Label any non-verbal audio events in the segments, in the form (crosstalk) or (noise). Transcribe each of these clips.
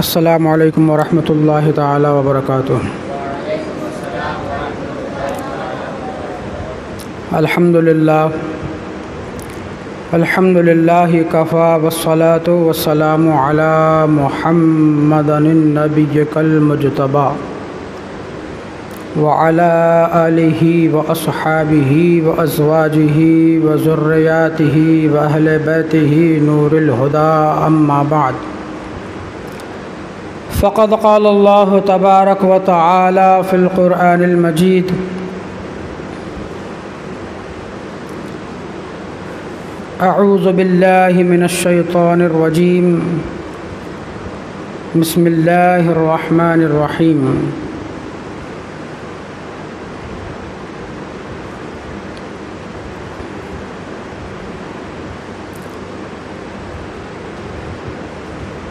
असलकम वरहमल ताली वबरक अल्हम्दुलिल्लाह अल्हम्दुलिल्लाह कफ़ा वसलात वसलाम अला मुहम्मदनबीकल मुजतबा वअला आलिहि व अस्हाबिहि व अज़वाजिहि व ज़ुर्रियातिहि व अहले बैतिहि नूरुल हुदा अम्मा बाद फ़क़द क़ाल अल्लाह तबारक व तआला फ़िल क़ुरआनिल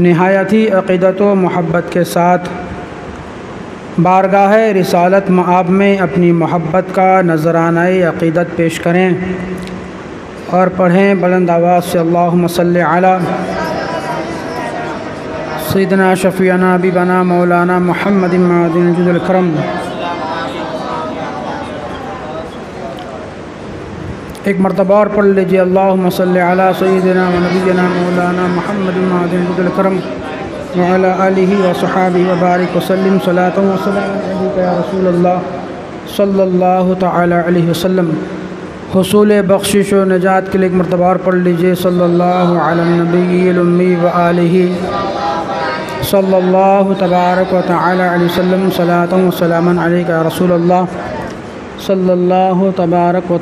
नहायती अक़ीदत व मोहब्बत के साथ। बारगाह रिसालत मआब में अपनी मोहब्बत का नजराना अक़ीदत पेश करें और पढ़ें बुलंद आवाज़ से अल्लाहुम्म सल्लि अला सैदना शफ़ीना बीबना मौलाना मोहम्मद करम। एक मरतबा और पढ़ लीजिए। अल्लाहुम्म सल्लि अला सैदना नबीना मौलाना मोहम्मद करम। वला आलिहि व सहाबी व बारिक वसल्लम सलाम रसूल अल्लाह अलैहि वसल्लम। हसूल बख्शिश व नजात के लिए एक मरतबा और पढ़ लीजिए। सल्लल्लाहु अला नबी व आलिहि सल्लल्लाहु तबारक व तआला अलैहि वसल्लम। सलाम अलैका या रसूल अल्लाह सल्लल्लाहु तबारक व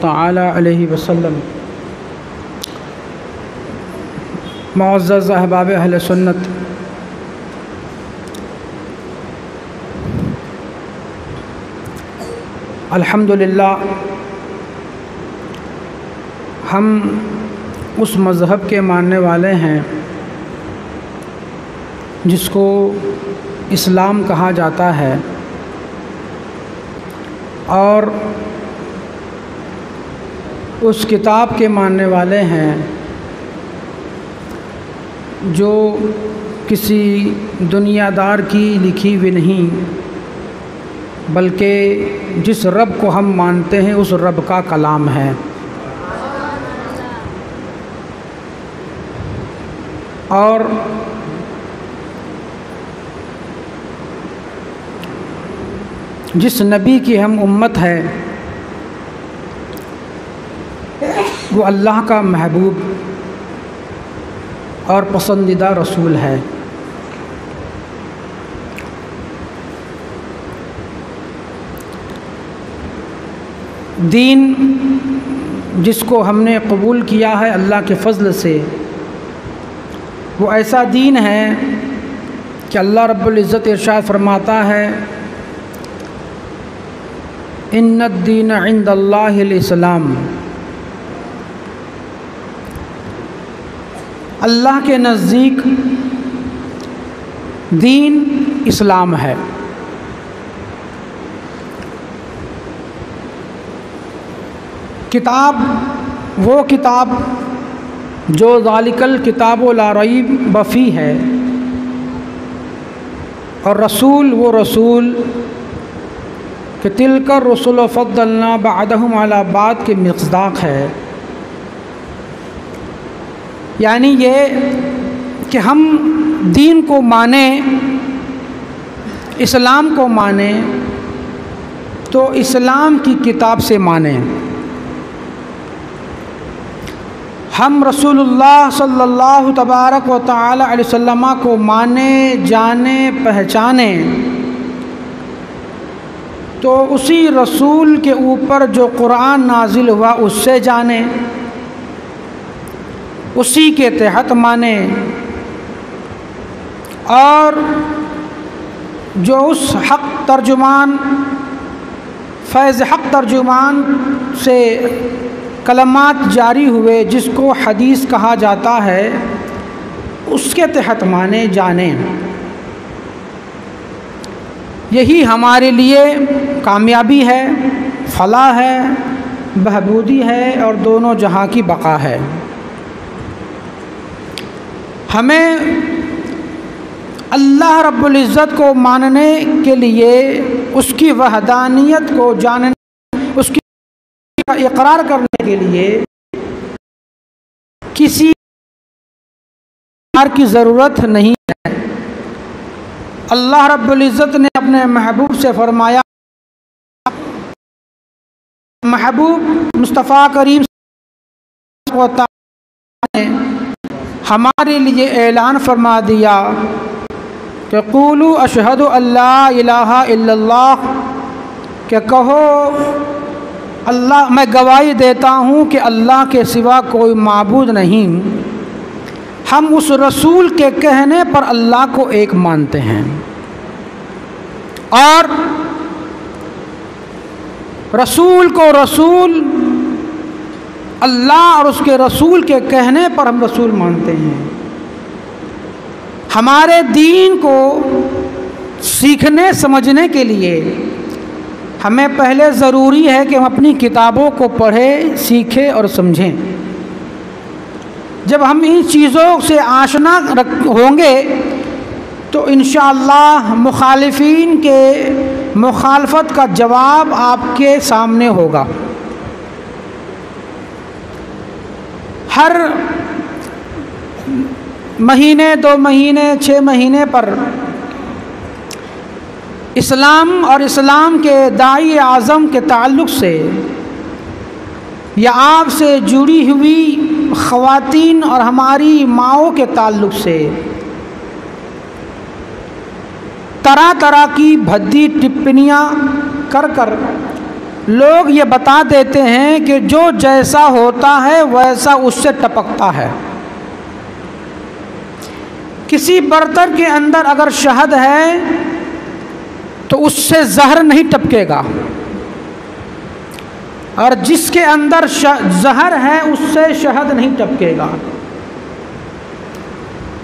अलैहि वसल्लम। मुअज़्ज़ज़ अहबाब अहल सुन्नत। अल्हम्दुलिल्लाह, हम उस मज़हब के मानने वाले हैं, जिसको इस्लाम कहा जाता है। और उस किताब के मानने वाले हैं जो किसी दुनियादार की लिखी हुई नहीं, बल्कि जिस रब को हम मानते हैं, उस रब का कलाम है। और जिस नबी की हम उम्मत है, वो अल्लाह का महबूब और पसंदीदा रसूल है। दीन जिसको हमने कबूल किया है अल्लाह के फ़ज़ल से, वो ऐसा दीन है कि अल्लाह रब्बुल इज़्ज़त इरशाद फरमाता है इन्नद्दीन इंदल्लाहिस्लाम अल्लाह के नज़दीक दीन इस्लाम है। किताब, वो किताब जो ज़ालिकल किताब लारईब बफ़ी है। और रसूल, वो रसूल कि तिल कर रसुल फ़लना बादहम बाद के मकदाक है। यानी ये कि हम दीन को माने, इस्लाम को माने तो इस्लाम की किताब से माने। हम रसूलुल्लाह सल्लल्लाहु तबारक व अलैहि को माने, जाने, पहचाने तो उसी रसूल के ऊपर जो कुरान नाजिल हुआ, उससे जाने। उसी के तहत माने। और जो उस हक तर्जुमान, फैज़ हक तर्जुमान से कलमात जारी हुए, जिसको हदीस कहा जाता है, उसके तहत माने जाने। यही हमारे लिए कामयाबी है, फलाह है, बहबूदी है और दोनों जहाँ की बका है। हमें अल्लाह रब्बुल इज़्ज़त को मानने के लिए उसकी वहदानियत को जानने, उसकी इकरार करने के लिए किसी की ज़रूरत नहीं है। अल्लाह रब्बुल इज़्ज़त ने अपने महबूब से फरमाया महबूब मुस्तफ़ा करीम ने हमारे लिए ऐलान फरमा दिया कि कूलू अशहद अल्लाह के कहो, अल्लाह, मैं गवाही देता हूँ कि अल्लाह के सिवा कोई मबूद नहीं। हम उस रसूल के कहने पर अल्लाह को एक मानते हैं। और रसूल को रसूल, अल्लाह और उसके रसूल के कहने पर हम रसूल मानते हैं। हमारे दीन को सीखने, समझने के लिए हमें पहले ज़रूरी है कि हम अपनी किताबों को पढ़ें, सीखें और समझें। जब हम इन चीज़ों से आशना रख होंगे तो इन मुखालफी के मुखालफत का जवाब आपके सामने होगा। हर महीने, दो महीने छः महीने पर इस्लाम और इस्लाम के दाई आज़म के ताल्लुक़ से या आपसे जुड़ी हुई ख़वातीन और हमारी माओ के ताल्लुक़ से तरह तरह की भद्दी टिप्पणियाँ कर कर लोग ये बता देते हैं कि जो जैसा होता है, वैसा उससे टपकता है। किसी बर्तन के अंदर अगर शहद है तो उससे जहर नहीं टपकेगा। और जिसके अंदर जहर है, उससे शहद नहीं टपकेगा।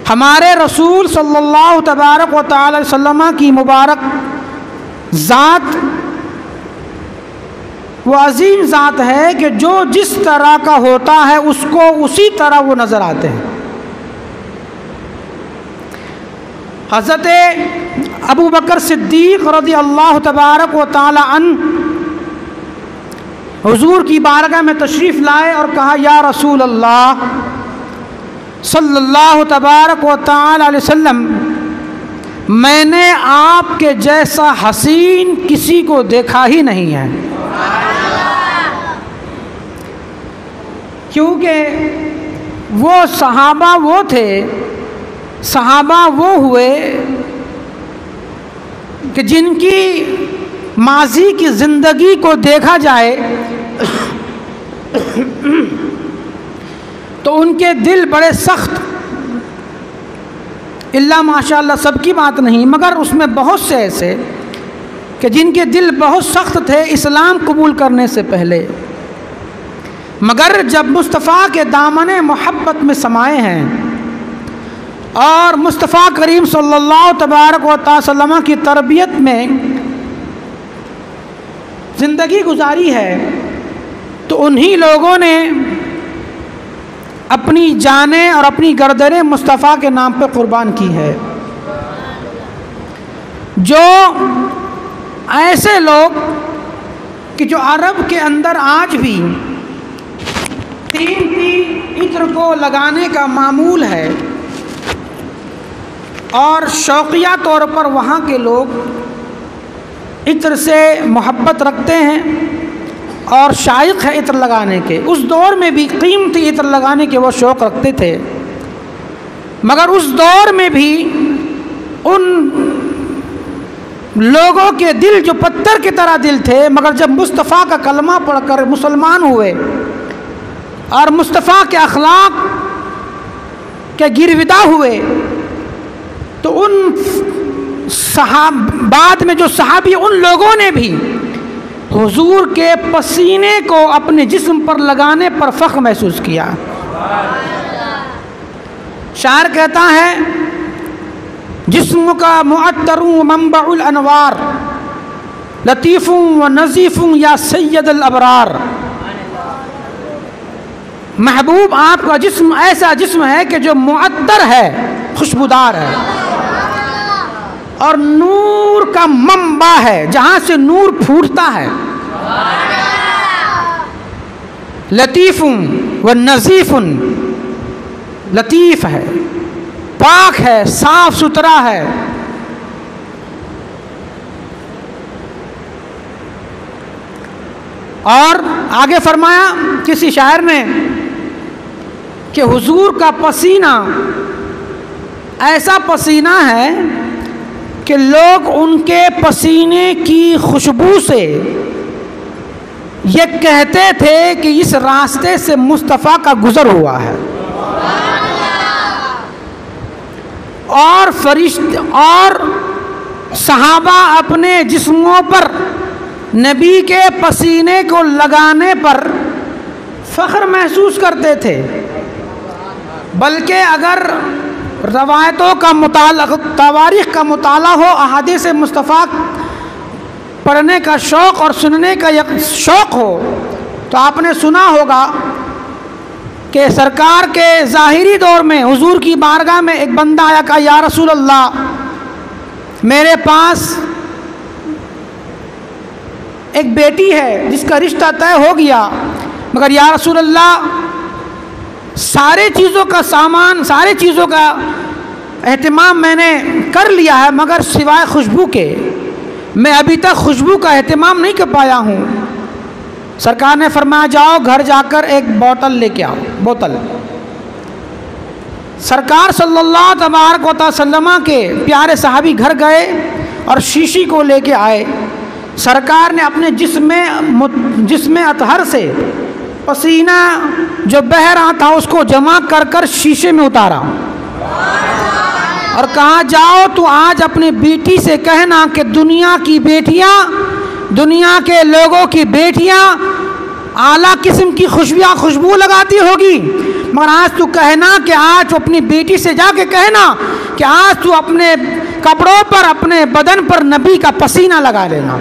हमारे रसूल सल्लल्लाहु तबारक व की मुबारक ज़ात वो अजीम ज़ात है कि जो जिस तरह का होता है उसको उसी तरह वो नज़र आते हैं। हज़रत अबू बकर सिद्दीक रदी अल्लाह तबारक व तन हुजूर की बारगाह में तशरीफ़ लाए और कहा, या रसूल अल्लाह सल्लल्लाहु तबारक व तसल्लम मैंने आपके जैसा हसीन किसी को देखा ही नहीं है। क्योंकि वो सहाबा वो थे, सहाबा वो हुए कि जिनकी माजी की ज़िंदगी को देखा जाए तो उनके दिल बड़े सख्त। इल्ला माशाल्लाह सबकी बात नहीं, मगर उसमें बहुत से ऐसे कि जिनके दिल बहुत सख्त थे इस्लाम कबूल करने से पहले। मगर जब मुस्तफ़ा के दामन मोहब्बत में समाए हैं और मुस्तफ़ा करीम सल्लल्लाहु तबारक व की तरबियत में ज़िंदगी गुजारी है तो उन्हीं लोगों ने अपनी जानें और अपनी गर्दनें मुस्तफ़ा के नाम पर क़ुरबान की है। जो ऐसे लोग कि जो अरब के अंदर आज भी तीन तीन इत्र को लगाने का मामूल है और शौकिया तौर पर वहाँ के लोग इत्र से मोहब्बत रखते हैं। और शायक है इत्र लगाने के। उस दौर में भी कीमती इत्र लगाने के वो शौक़ रखते थे। मगर उस दौर में भी उन लोगों के दिल जो पत्थर की तरह दिल थे, मगर जब मुस्तफ़ा का कलमा पढ़कर मुसलमान हुए और मुस्तफ़ा के अखलाक के गिरविदा हुए तो उन सहाब बाद में जो सहाबी उन लोगों ने भी हुजूर के पसीने को अपने जिस्म पर लगाने पर फ़ख्र महसूस किया। शायर कहता है, जिस्म का मुअत्तरू मंबउल अनवार, लतीफ़ों व नज़ीफ़ों या सैयद अबरार। महबूब, आपका जिस्म ऐसा जिस्म है कि जो मुअत्तर है, खुशबूदार है। और नूर का मंबा है, जहाँ से नूर फूटता है। लतीफ़ुन व नज़ीफ़ुन लतीफ़ है, पाक है, साफ़ सुथरा है। और आगे फरमाया किसी शायर ने कि हुजूर का पसीना, ऐसा पसीना है कि लोग उनके पसीने की खुशबू से ये कहते थे कि इस रास्ते से मुस्तफ़ा का गुज़र हुआ है। और फरिश्त, और सहाबा अपने जिस्मों पर, नबी के पसीने को लगाने पर फ़ख्र महसूस करते थे। बल्कि अगर रवायतों का मुताल, तवारीख़ का मुताला हो, अहादीस मुस्तफ़ा पढ़ने का शौक़ और सुनने का शौक़ हो तो आपने सुना होगा कि सरकार के ज़ाहरी दौर में, हुजूर की बारगाह में एक बंदा आया, कहा, या रसूल अल्लाह मेरे पास एक बेटी है, जिसका रिश्ता तय हो गया, मगर या रसूल अल्लाह सारे चीज़ों का सामान, सारे चीज़ों का अहतमाम मैंने कर लिया है, मगर सिवाय खुशबू के। मैं अभी तक खुशबू का अहतमाम नहीं कर पाया हूँ। सरकार ने फरमाया, जाओ घर जाकर एक बोतल लेके आओ, बोतल। सरकार सल्लल्लाहु तबारक वसल्लमा के प्यारे साहबी घर गए और शीशी को लेके आए। सरकार ने अपने जिसमें जिसमें अतहर से पसीना जो बह रहा था, उसको जमा कर कर शीशे में उतारा। और कहा, जाओ तो आज अपनी बेटी से कहना कि दुनिया की बेटियाँ, दुनिया के लोगों की बेटियाँ, आला किस्म की खुशबियाँ खुशबू लगाती होगी। मगर आज तू कहना कि आज अपनी बेटी से जाके कहना कि आज तू अपने कपड़ों पर, अपने बदन पर नबी का पसीना लगा लेना।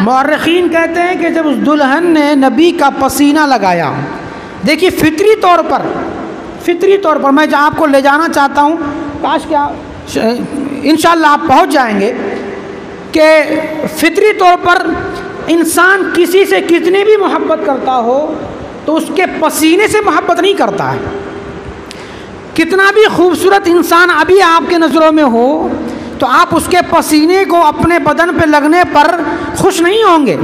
मौरखीन कहते हैं कि जब उस दुल्हन ने नबी का पसीना लगाया, देखिए फितरी तौर पर, फितरी तौर पर, मैं आपको ले जाना चाहता हूँ काश क्या इन आप पहुँच जाएँगे कि फितरी तौर पर इंसान किसी से कितनी भी मोहब्बत करता हो तो उसके पसीने से मोहब्बत नहीं करता है। कितना भी खूबसूरत इंसान अभी आपके नज़रों में हो तो आप उसके पसीने को अपने बदन पे लगने पर खुश नहीं होंगे।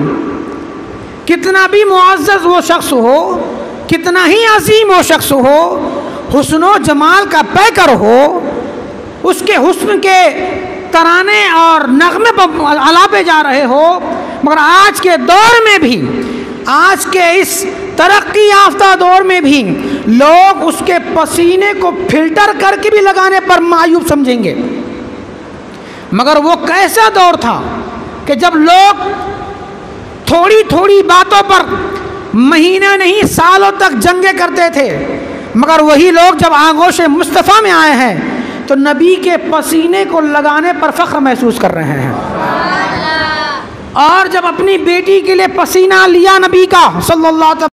कितना भी मुआज़ वो शख्स हो, कितना ही अजीम वो शख्स हो हुस्न जमाल का पैकर हो उसके हुस्न के तराने और नगमे पर अलापे जा रहे हो। मगर आज के दौर में भी, आज के इस तरक्की याफ्ता दौर में भी लोग उसके पसीने को फ़िल्टर करके भी लगाने पर मायूब समझेंगे। मगर वो कैसा दौर था कि जब लोग थोड़ी थोड़ी बातों पर महीने नहीं, सालों तक जंगे करते थे, मगर वही लोग जब आगोश मुस्तफ़ा में आए हैं तो नबी के पसीने को लगाने पर फ़ख्र महसूस कर रहे हैं। और जब अपनी बेटी के लिए पसीना लिया नबी का सल्लल्लाहु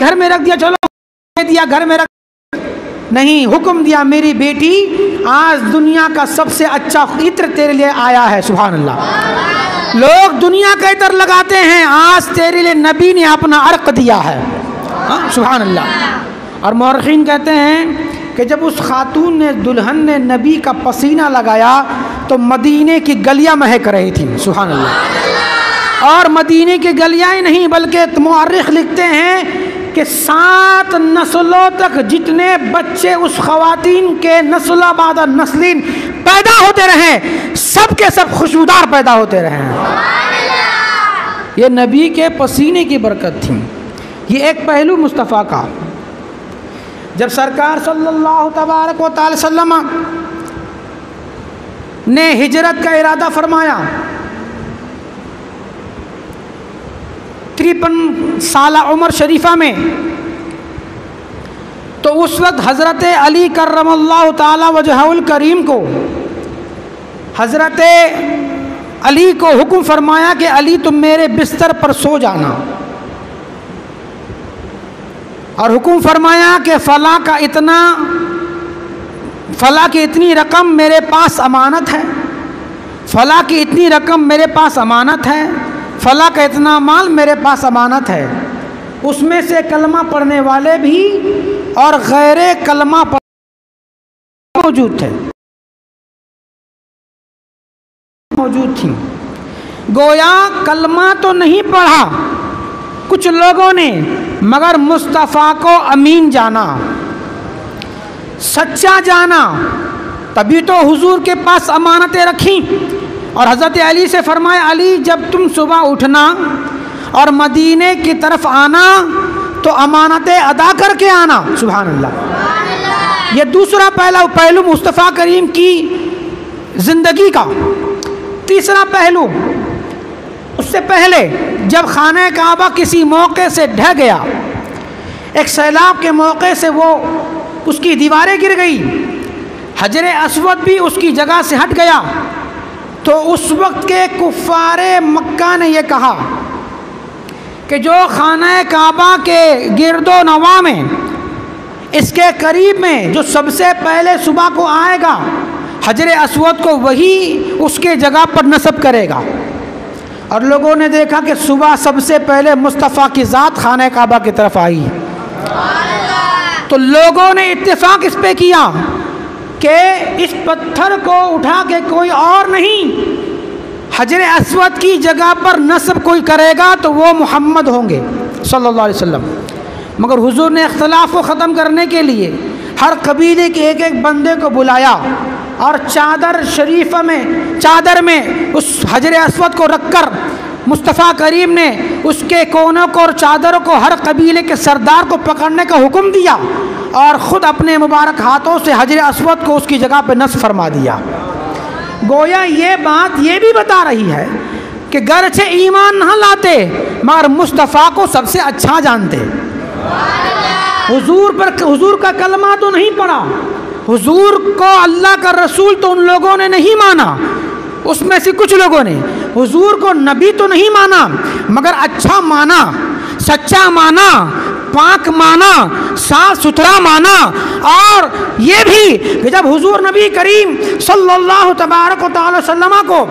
घर में रख दिया चलो दिया घर में रख नहीं हुक्म दिया मेरी बेटी आज दुनिया का सबसे अच्छा इत्र तेरे लिए आया है सुबह अल्लाह लोग दुनिया का इत्र लगाते हैं आज तेरे लिए नबी ने अपना अर्क दिया है। हाँ, सुबह अल्लाह और मौरखीन कहते हैं कि जब उस खातून ने दुल्हन ने नबी का पसीना लगाया तो मदीने की गलियाँ महक रही थी। सुहान अल्लाह और मदीने की गलियाँ ही नहीं बल्कि मौरख लिखते हैं कि सात नस्लों तक जितने बच्चे उस खातन के नस्लाबाद नस्लिन पैदा होते रहे सब के सब खुशबूदार पैदा होते रहे ये नबी के पसीने की बरकत थी। ये एक पहलू मुस्तफ़ा का। जब सरकार सल्लल्लाहु तबारक वसल्लम ने हिजरत का इरादा फरमाया, तिरपन साल उमर शरीफा में तो उस वक्त हज़रत अली करम तजहल करीम को, हज़रत अली को हुक्म फरमाया कि अली तुम मेरे बिस्तर पर सो जाना। और हुक्म फरमाया कि फ़ला का इतना, फ़ला की इतनी रकम मेरे पास अमानत है। फ़ला की इतनी रकम मेरे पास अमानत है। फ़ला का इतना माल मेरे पास अमानत है। उसमें से कलमा पढ़ने वाले भी और गैर कलमा मौजूद थे। मौजूद थी। गोया कलमा तो नहीं पढ़ा, कुछ लोगों ने मगर मुस्तफ़ा को अमीन जाना सच्चा जाना तभी तो हुजूर के पास अमानतें रखी। और हज़रत अली से फरमाया अली जब तुम सुबह उठना और मदीने की तरफ़ आना तो अमानतें अदा करके आना। सुबह अल्लाह ये दूसरा पहला पहलू मुस्तफ़ा करीम की ज़िंदगी का। तीसरा पहलू उससे पहले जब खाना काबा किसी मौके से ढह गया, एक सैलाब के मौके से वो उसकी दीवारें गिर गई। हजर असवद भी उसकी जगह से हट गया। तो उस वक्त के कुफ़ार मक्का ने यह कहा कि जो खाना काबा के गिरदो नवा में, इसके करीब में जो सबसे पहले सुबह को आएगा, हजर असवद को वही उसके जगह पर नसब करेगा। और लोगों ने देखा कि सुबह सबसे पहले मुस्तफ़ा की ज़ात खाना काबा की तरफ़ आई। तो लोगों ने इत्तेफाक इस पे किया कि इस पत्थर को उठा के कोई और नहीं। हजर असवद की जगह पर नस्ब कोई करेगा तो वो मोहम्मद होंगे, सल्लल्लाहु अलैहि वसल्लम। मगर हुजूर ने अख्तलाफ को ख़त्म करने के लिए हर कबीले के एक एक बंदे को बुलाया। और चादर शरीफ में चादर में उस हजर असवद को रखकर मुस्तफ़ा करीम ने उसके कोनों को और चादरों को हर कबीले के सरदार को पकड़ने का हुक्म दिया और ख़ुद अपने मुबारक हाथों से हजर असवद को उसकी जगह पर नस फरमा दिया। गोया ये बात ये भी बता रही है कि से ईमान ना लाते मगर मुस्तफ़ा को सबसे अच्छा जानते। हुजूर पर हुजूर का कलमा तो नहीं पड़ा हुजूर को अल्लाह का रसूल तो उन लोगों ने नहीं माना। उसमें से कुछ लोगों ने। हुजूर को नबी तो नहीं माना, मगर अच्छा माना, सच्चा माना, पाक माना, साफ़ सुथरा माना। और ये भी कि जब हुजूर नबी करीम सल्लल्लाहु तबारक वसल्लम को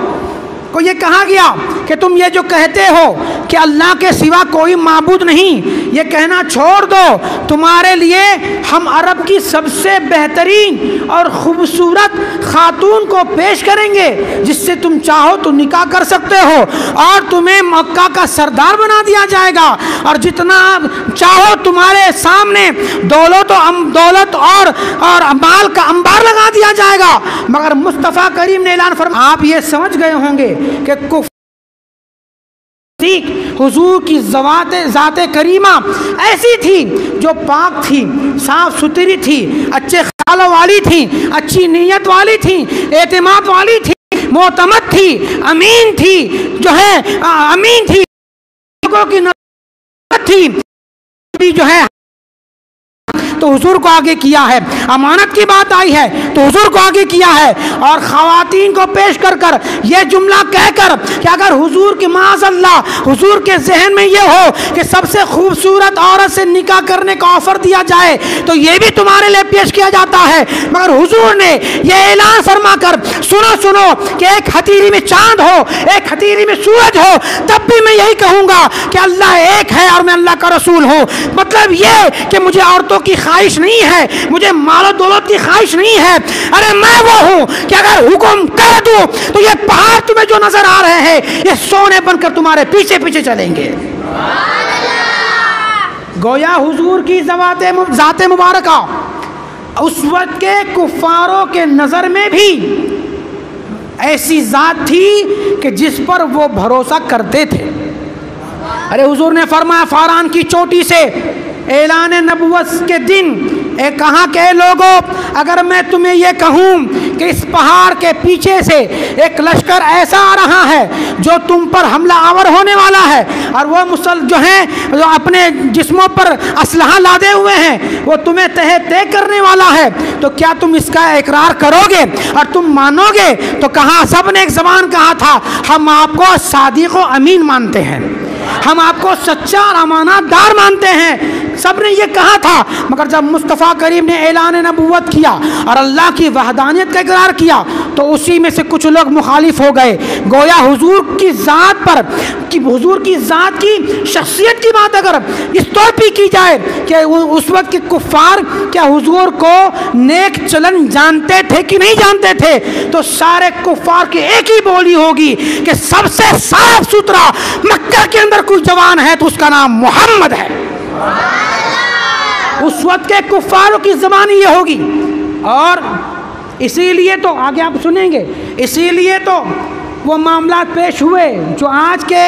को ये कहा गया कि तुम ये जो कहते हो कि अल्लाह के सिवा कोई मबूद नहीं, ये कहना छोड़ दो। तुम्हारे लिए हम अरब की सबसे बेहतरीन और ख़ूबसूरत खातून को पेश करेंगे, जिससे तुम चाहो तो निकाह कर सकते हो और तुम्हें मक्का का सरदार बना दिया जाएगा। और जितना चाहो तुम्हारे सामने दौलत अम, दौलत और और माल का अंबार लगा दिया जाएगा। मगर मुस्तफ़ा करीम ने ऐलान फरमा आप ये समझ गए होंगे कि कुफ हुजूर की जवात, ज़ात करीमा ऐसी थी जो पाक थी साफ़ सुथरी थी, अच्छे ख्यालों वाली थी, अच्छी नीयत वाली थी, एतमाद वाली थी, मोतमद थी, अमीन थी, जो है अमीन थी, लोगों की थी, जो है तो हुजूर को आगे किया है। अमानत की बात आई है तो हुजूर को आगे किया है। और ख़वातीन को पेश कर कर ये जुमला कहकर कि अगर हुजूर की माजल्ला हुजूर के जहन में ये हो कि सबसे खूबसूरत औरत से निकाह करने का ऑफ़र दिया जाए तो ये भी तुम्हारे लिए पेश किया जाता है। मगर हुजूर ने यह ऐलान फरमा कर, सुनो सुनो, कि एक हथीरी में चाँद हो, एक हथीरी में सूरज हो, तब भी मैं यही कहूँगा कि अल्लाह एक है और मैं अल्लाह का रसूल हूँ। मतलब ये कि मुझे औरतों की ख्वाहिश नहीं है। मुझे मालो दौलत की ख्वाहिश नहीं है। अरे मैं वो हूँ कि अगर हुक्म कर दूँ तो ये पहाड़ तुम्हें जो नज़र आ रहे हैं, ये सोने बनकर तुम्हारे पीछे पीछे चलेंगे। गोया हुजूर की जवात ज़ात मुबारक उस वक्त के कुफारों के नज़र में भी ऐसी ज़ात थी कि जिस पर वो भरोसा करते थे। अरे हुजूर ने फरमाया फारान की चोटी से ऐलान नबूस के दिन, ए कहाँ के लोगों? अगर मैं तुम्हें ये कहूँ कि इस पहाड़ के पीछे से एक लश्कर ऐसा आ रहा है, जो तुम पर हमला आवर होने वाला है, और वो मुसल जो हैं, जो अपने जिस्मों पर असलहा लादे हुए हैं, वो तुम्हें तह तय करने वाला है तो क्या तुम इसका इकरार करोगे? और तुम मानोगे? तो कहाँ सबने एक जबान कहा था, हम आपको सादी को अमीन मानते हैं। हम आपको सच्चा और अमानतदार मानते हैं। सबने ये कहा था, मगर जब मुस्तफ़ा करीम ने ऐलान नबूत किया और अल्लाह की वहदानियत का इकरार किया तो उसी में से कुछ लोग मुखालिफ हो गए। गोया हुजूर की ज़ात पर, कि हुजूर की ज़ात की शख्सियत की बात अगर इस तौर पर की जाए, कि उस वक्त के कुफ़ार, क्या हुजूर को नेक चलन जानते थे कि नहीं जानते थे? तो सारे कुफ़ार की एक ही बोली होगी कि सबसे साफ़ सुथरा मक्का के अंदर कोई जवान है तो उसका नाम मोहम्मद है। उस वक्त के कुफारों की जबान ये होगी। और इसीलिए तो आगे आप सुनेंगे। इसीलिए तो वो मामला पेश हुए, जो आज के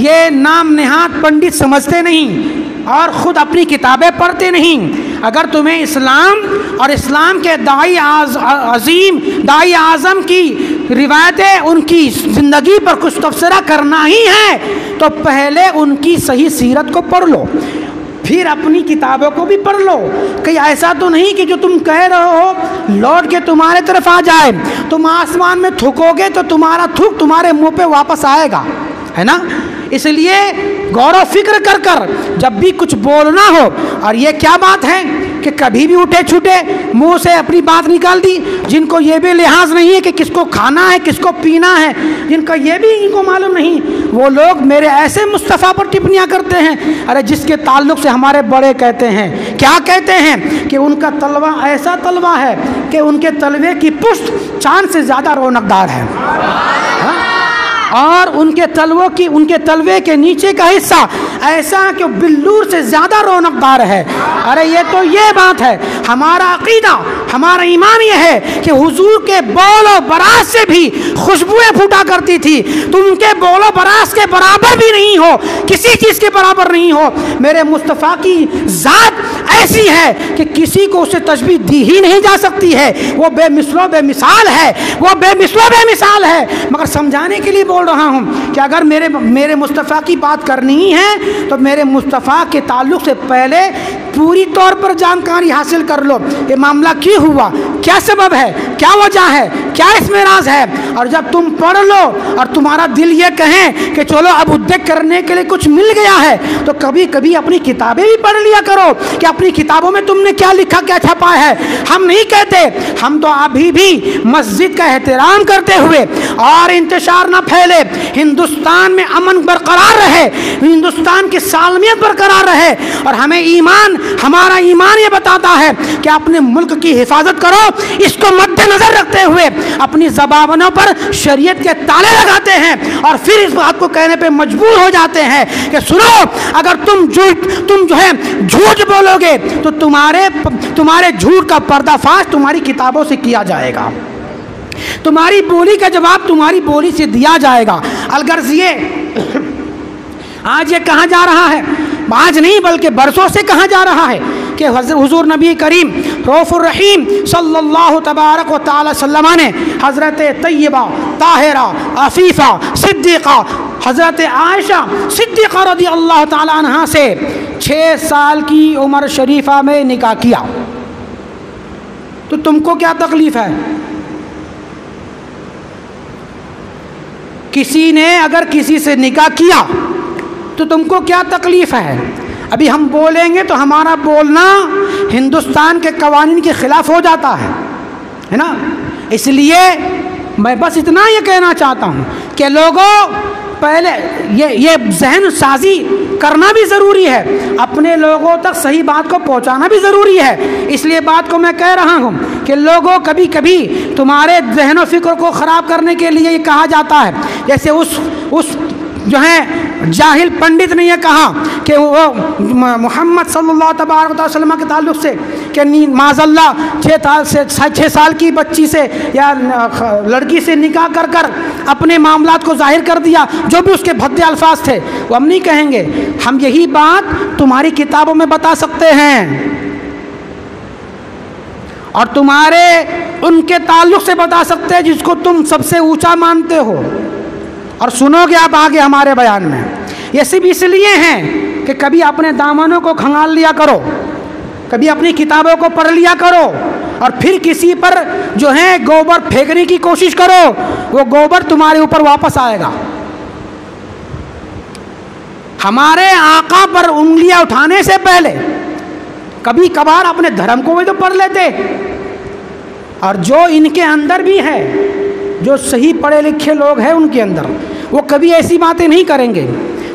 ये नाम नेहात पंडित समझते नहीं और ख़ुद अपनी किताबें पढ़ते नहीं। अगर तुम्हें इस्लाम और इस्लाम के दाई आज, अजीम, दाई आज़म की रिवायतें उनकी ज़िंदगी पर कुछ तबसरा करना ही है तो पहले उनकी सही सीरत को पढ़ लो। फिर अपनी किताबों को भी पढ़ लो। कहीं ऐसा तो नहीं कि जो तुम कह रहे हो, लौट के तुम्हारे तरफ़ आ जाए। तुम आसमान में थूकोगे तो तुम्हारा थूक तुम्हारे मुँह पे वापस आएगा। है ना? इसलिए गौरव फ़िक्र कर कर, जब भी कुछ बोलना हो, और ये क्या बात है? कि कभी भी उठे छूटे, मुँह से अपनी बात निकाल दी, जिनको ये भी लिहाज नहीं है कि किसको खाना है, किसको पीना है, जिनका ये भी इनको मालूम नहीं, वो लोग मेरे ऐसे मुस्तफ़ा पर टिप्पणियाँ करते हैं। अरे, जिसके ताल्लुक से हमारे बड़े कहते हैं। क्या कहते हैं? कि उनका तलवा ऐसा तलवा है कि उनके तलवे की पुष्ट चाँद से ज़्यादा रौनकदार है। हा? और उनके तलवों की, उनके तलवे के नीचे का हिस्सा, ऐसा कि बिल्लूर से ज़्यादा रौनकदार है। अरे, ये तो ये बात है। हमारा अकीदा, हमारा ईमान ये है कि हुजूर के बोलो बरास से भी खुशबुएँ फूटा करती थी। तुम उनके बोलो बरास के बराबर भी नहीं हो, किसी चीज़ के बराबर नहीं हो। मेरे मुस्तफ़ा की ज़ात ऐसी है कि किसी को उसे तस्वीर दी ही नहीं जा सकती है। वो बेमिसलो बेमिसाल है, वो बेमिसलो बेमिसाल है। मगर समझाने के लिए बोल रहा हूँ कि अगर मेरे मेरे मुस्तफ़ा की बात करनी है तो मेरे मुस्तफ़ा के ताल्लुक से पहले पूरी तौर पर जानकारी हासिल कर लो। ये मामला क्यों हुआ? क्या सबब है? क्या वजह है? क्या इसमें राज है? और जब तुम पढ़ लो और तुम्हारा दिल ये कहें कि चलो अब उद्योग करने के लिए कुछ मिल गया है तो कभी कभी अपनी किताबें भी पढ़ लिया करो कि अपनी किताबों में तुमने क्या लिखा, क्या छपा है। हम नहीं कहते, हम तो अभी भी मस्जिद का एहतराम करते हुए और इंतज़ार ना फैले। हिंदुस्तान में अमन बरकरार रहे, हिंदुस्तान की सालमियत बरकरार रहे और हमें ईमान, हमारा ईमान ये बताता है कि अपने मुल्क की हिफाजत करो इसको मद्देनजर रखते हुए अपनी जबानों पर शरीयत के ताले लगाते हैं और फिर इस बात को कहने पे मजबूर हो जाते हैं कि सुनो, अगर तुम झूठ, तुम जो है झूठ बोलोगे तो तुम्हारे तुम्हारे झूठ का पर्दाफाश तुम्हारी किताबों से किया जाएगा। तुम्हारी बोली का जवाब तुम्हारी बोली से दिया जाएगा। अलगर्ज ये, (coughs) आज ये कहाँ जा रहा है? आज नहीं, बल्कि बरसों से कहा जा रहा है कि हुजूर नबी करीम रऊफ़ुररहीम सल्लल्लाहु तबारक व तआला ने हज़रत तय्यबा ताहिरा आफ़ीफ़ा सिद्दीक़ा, हज़रत आयशा, सिद्दीक़ा रदी अल्लाह तहा से छः साल की उम्र शरीफा में निकाह किया। तो तुमको क्या तकलीफ़ है? किसी ने अगर किसी से निकाह किया तो तुमको क्या तकलीफ़ है? अभी हम बोलेंगे तो हमारा बोलना हिंदुस्तान के कवानीन के ख़िलाफ़ हो जाता है। है ना? इसलिए मैं बस इतना ये कहना चाहता हूँ कि लोगों, पहले ये ये जहन साजी करना भी ज़रूरी है। अपने लोगों तक सही बात को पहुंचाना भी ज़रूरी है। इसलिए बात को मैं कह रहा हूँ कि लोगों कभी कभी तुम्हारे जहन व फ़िक्र को ख़राब करने के लिए कहा जाता है। जैसे उस उस जो है जाहिल पंडित ने यह कहा? कि वो मोहम्मद सल्लल्लाहु तबारक वसल्लम के ताल्लुक से, कि माजल्ला छः साल से, छः साल की बच्ची से, या लड़की से निकाह कर कर अपने मामला को ज़ाहिर कर दिया, जो भी उसके भद्दे अल्फाज थे, वो हम नहीं कहेंगे। हम यही बात तुम्हारी किताबों में बता सकते हैं। और तुम्हारे उनके ताल्लुक से बता सकते हैं जिसको तुम सबसे ऊँचा मानते हो। और सुनोगे आप आगे हमारे बयान में। ये सिर्फ़ इसलिए हैं कि कभी अपने दामनों को खंगाल लिया करो, कभी अपनी किताबों को पढ़ लिया करो, और फिर किसी पर जो है गोबर फेंकने की कोशिश करो, वो गोबर तुम्हारे ऊपर वापस आएगा। हमारे आका पर उंगलियाँ उठाने से पहले कभी कभार अपने धर्म को भी तो पढ़ लेते। और जो इनके अंदर भी है जो सही पढ़े लिखे लोग हैं उनके अंदर, वो कभी ऐसी बातें नहीं करेंगे।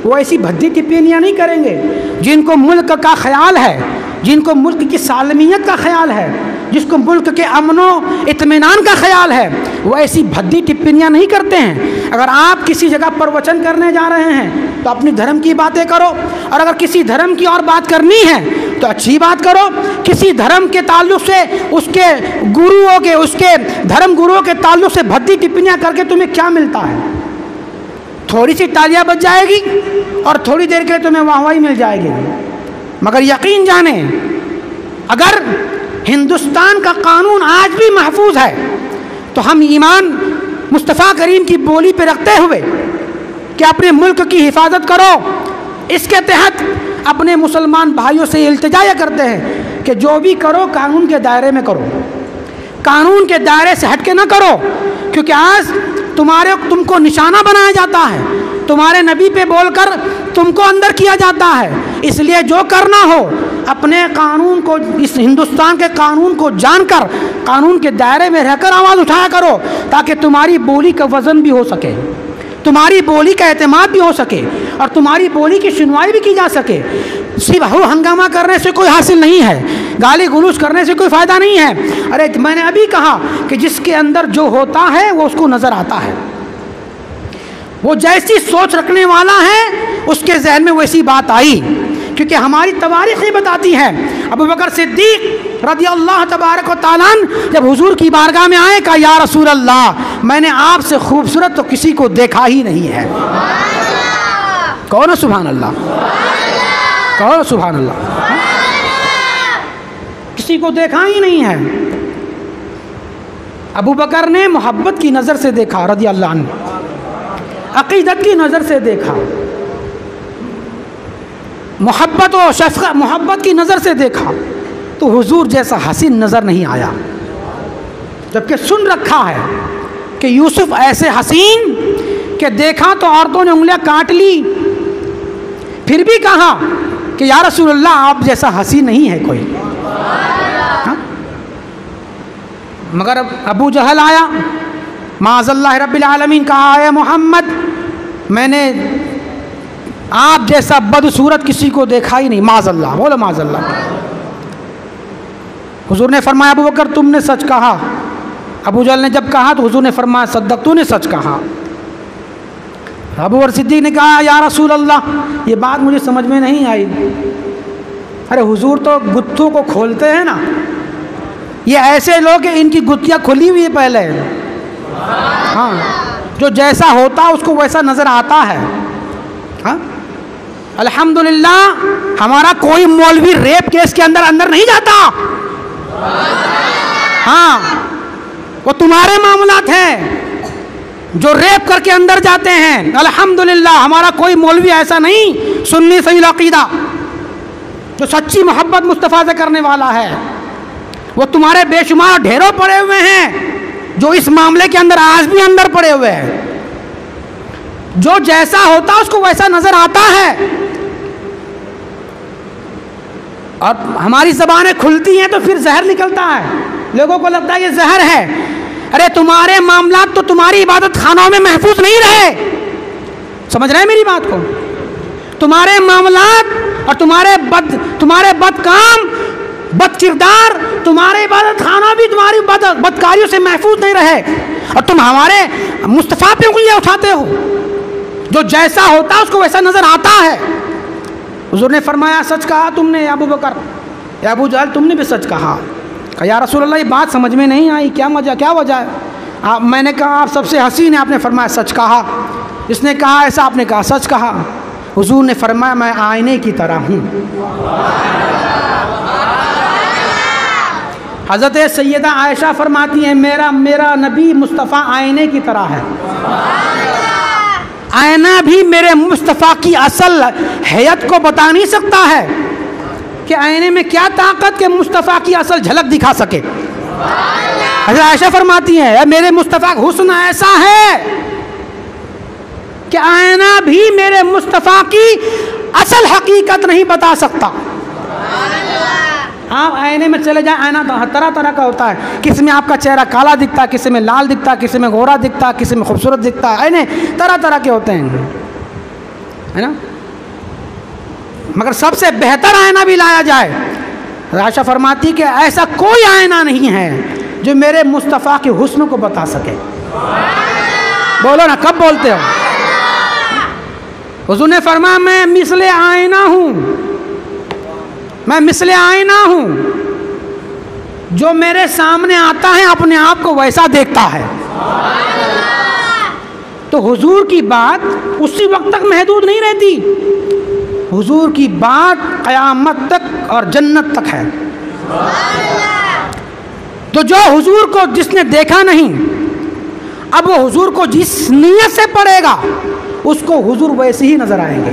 वो ऐसी भद्दी टिप्पणियाँ नहीं करेंगे, जिनको मुल्क का ख्याल है, जिनको मुल्क की सालमियत का ख्याल है। जिसको मुल्क के अमनो इतमान का ख्याल है, वो ऐसी भद्दी टिप्पणियाँ नहीं करते हैं। अगर आप किसी जगह प्रवचन करने जा रहे हैं तो अपनी धर्म की बातें करो। और अगर किसी धर्म की और बात करनी है तो अच्छी बात करो। किसी धर्म के ताल्लुक से, उसके गुरुओं के, उसके धर्म गुरुओं के ताल्लुक से भद्दी टिप्पणियाँ करके तुम्हें क्या मिलता है? थोड़ी सी तालियाँ बच जाएगी, और थोड़ी देर के लिए तुम्हें वाहवाही मिल जाएगी। मगर यकीन जाने, अगर हिंदुस्तान का कानून आज भी महफूज है। तो हम ईमान मुस्तफ़ा करीम की बोली पे रखते हुए कि अपने मुल्क की हिफाजत करो। इसके तहत अपने मुसलमान भाइयों से इल्तजा करते हैं कि जो भी करो, कानून के दायरे में करो। कानून के दायरे से हट के ना करो, क्योंकि आज तुम्हारे, तुमको निशाना बनाया जाता है। तुम्हारे नबी पे बोलकर तुमको अंदर किया जाता है। इसलिए जो करना हो अपने कानून को, इस हिंदुस्तान के कानून को जानकर, कानून के दायरे में रहकर आवाज़ उठाया करो, ताकि तुम्हारी बोली का वज़न भी हो सके, तुम्हारी बोली का अहतमाद भी हो सके, और तुम्हारी बोली की सुनवाई भी की जा सके। सिर्फ़ हो हंगामा करने से कोई हासिल नहीं है, गाली गुलूस करने से कोई फ़ायदा नहीं है। अरे, मैंने अभी कहा कि जिसके अंदर जो होता है, वो उसको नज़र आता है। वो जैसी सोच रखने वाला है, उसके जहन में वैसी बात आई। क्योंकि हमारी तवारीख ही बताती है। अबू बकर सिद्दीक रदी अल्लाह तबारक तालन जब हुजूर की बारगाह में आए कहा या रसूल अल्लाह मैंने आपसे खूबसूरत तो किसी को देखा ही नहीं है। कौन सुबहान अल्लाह कौन सुबहान अल्लाह किसी को देखा ही नहीं है। अबू बकर ने मोहब्बत की नज़र से देखा रदी अल्लाह ने अकीदत की नज़र से देखा। मोहब्बत और शफक मोहब्बत की नज़र से देखा तो हुजूर जैसा हसीन नज़र नहीं आया। जबकि सुन रखा है कि यूसुफ ऐसे हसीन कि देखा तो औरतों ने उंगलियाँ काट ली। फिर भी कहा कि, या रसूलुल्लाह, आप जैसा हसी नहीं है कोई। हा? मगर अबू जहल आया। माजल्ला रब्बिल आलमीन कहा है मोहम्मद, मैंने आप जैसा बदसूरत किसी को देखा ही नहीं माजल्ला बोलो माजल्ला हुजूर ने फरमाया, अबू बकर, तुमने सच कहा। अबू जल ने जब कहा तो हुजूर ने फरमाया, सद्दक, तूने सच कहा। अबू और सिद्दीक ने कहा, या रसूल अल्लाह ये बात मुझे समझ में नहीं आई। अरे हुजूर तो गुत्थों को खोलते हैं ना। ये ऐसे लोग हैं, इनकी गुत्तियाँ खुली हुई है पहले। हाँ जो जैसा होता, उसको वैसा नज़र आता है। हाँ? अल्हम्दुलिल्लाह, हमारा कोई मौलवी रेप केस के अंदर अंदर नहीं जाता। हाँ वो तुम्हारे मामलात हैं, जो रेप करके अंदर जाते हैं। अल्हम्दुलिल्लाह, हमारा कोई मौलवी ऐसा नहीं, सुन्नी सही अकीदा, जो सच्ची मोहब्बत मुस्तफ़ा से करने वाला है। वो तुम्हारे बेशुमार ढेरों पड़े हुए हैं, जो इस मामले के अंदर आज भी अंदर पड़े हुए हैं। जो जैसा होता, उसको वैसा नज़र आता है। और हमारी जबानें खुलती हैं तो फिर जहर निकलता है। लोगों को लगता है ये जहर है। अरे तुम्हारे मामला तो तुम्हारी इबादत खानों में महफूज नहीं रहे। समझ रहे हैं मेरी बात को? तुम्हारे मामला और तुम्हारे बद तुम्हारे बद काम बद किरदार तुम्हारे इबादत खाना भी तुम्हारी बद, बदकारियों से महफूज नहीं रहे। और तुम हमारे मुस्तफ़ा पे उंगलियाँ उठाते हो। जो जैसा होता है, उसको वैसा नज़र आता है। हजूर ने फरमाया, सच कहा तुमने अबू बकर? अबू जहल, तुमने भी सच कहा। कहा, या रसूल अल्लाह ये बात समझ में नहीं आई, क्या मज़ा क्या वजह है? आप, मैंने कहा, आप सबसे हसीन है, आपने फरमाया, सच कहा। इसने कहा, ऐसा आपने कहा, सच कहा। हुजूर ने फरमाया, मैं आईने की तरह हूँ। हज़रत सैदा आयशा फरमाती हैं, मेरा मेरा नबी मुस्तफ़ा आईने की तरह है। आईना भी मेरे मुस्तफ़ा की असल हैत को बता नहीं सकता है कि आईने में क्या ताकत के मुस्तफ़ा की असल झलक दिखा सके। अच्छा आयशा फरमाती हैं मेरे मुस्तफ़ा का हुस्न ऐसा है कि आयना भी मेरे मुस्तफ़ा की असल हकीकत नहीं बता सकता। आप आईने में चले जाए, आईना तो तरह तरह का होता है। किसी में आपका चेहरा काला दिखता है किसी में लाल दिखता है किसी में गोरा दिखता है किसी में खूबसूरत दिखता है आईने तरह तरह के होते हैं। है ना? मगर सबसे बेहतर आईना भी लाया जाए। राशा फरमाती कि ऐसा कोई आईना नहीं है जो मेरे मुस्तफ़ा के हुस्न को बता सके। बोलो ना, कब बोलते हो? हुजूर ने फरमाया, मैं मिसले आईना हूँ। मैं मिसले आईना हूँ। जो मेरे सामने आता है, अपने आप को वैसा देखता है। तो हुजूर की बात उसी वक्त तक महदूद नहीं रहती। हुजूर की बात क़यामत तक और जन्नत तक है। तो जो हुजूर को जिसने देखा नहीं, अब वो हुजूर को जिस नीयत से पढ़ेगा, उसको हुजूर वैसे ही नज़र आएँगे।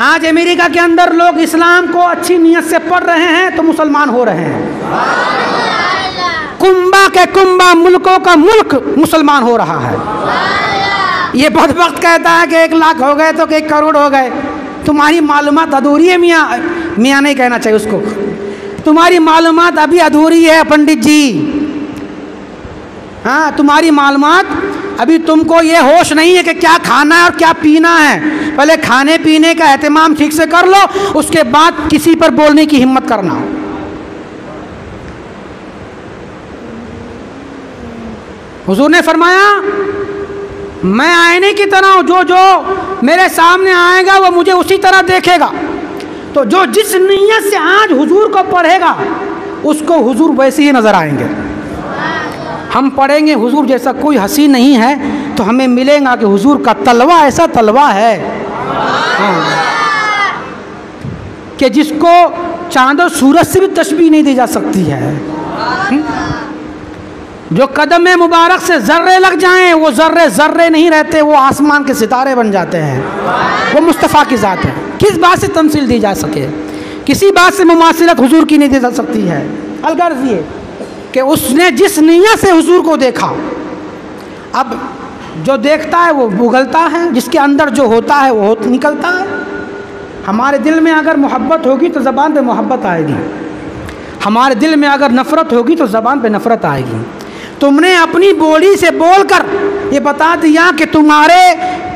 आज अमेरिका के अंदर लोग इस्लाम को अच्छी नीयत से पढ़ रहे हैं तो मुसलमान हो रहे हैं। कुंबा के कुंबा मुल्कों का मुल्क मुसलमान हो रहा है। ये बहुत वक्त कहता है कि एक लाख हो गए तो एक करोड़ हो गए। तुम्हारी मालूम अधूरी है मियाँ। मियाँ नहीं कहना चाहिए उसको। तुम्हारी मालूम अभी अधूरी है पंडित जी। हाँ तुम्हारी मालूम अभी तुमको ये होश नहीं है कि क्या खाना है और क्या पीना है। पहले खाने पीने का एहतमाम ठीक से कर लो, उसके बाद किसी पर बोलने की हिम्मत करना। हुजूर ने फरमाया, मैं आईने की तरह हूँ, जो जो मेरे सामने आएगा, वो मुझे उसी तरह देखेगा। तो जो जिस नीयत से आज हुजूर को पढ़ेगा, उसको हुजूर वैसे ही नज़र आएँगे। हम पढ़ेंगे, हुजूर जैसा कोई हँसी नहीं है तो हमें मिलेगा कि हुजूर का तलवा ऐसा तलवा है। हाँ। कि जिसको चाँद और सूरज से भी तस्वीर नहीं दी जा सकती है। जो कदम मुबारक से जर्रे लग जाएँ, वो जर्रे जर्रे नहीं रहते, वो आसमान के सितारे बन जाते हैं। वो मुस्तफ़ा की ज़ात है। किस बात से तमसील दी जा सके? किसी बात से मुमासिलत हुजूर की नहीं दी जा सकती है। अलगर्ज ये। कि उसने जिस नीयत से हुजूर को देखा, अब जो देखता है वो उगलता है, जिसके अंदर जो होता है वो हो निकलता है। हमारे दिल में अगर मोहब्बत होगी तो ज़बान पे मोहब्बत आएगी। हमारे दिल में अगर नफ़रत होगी तो ज़बान पे नफ़रत आएगी। तुमने अपनी बोली से बोलकर ये बता दिया कि तुम्हारे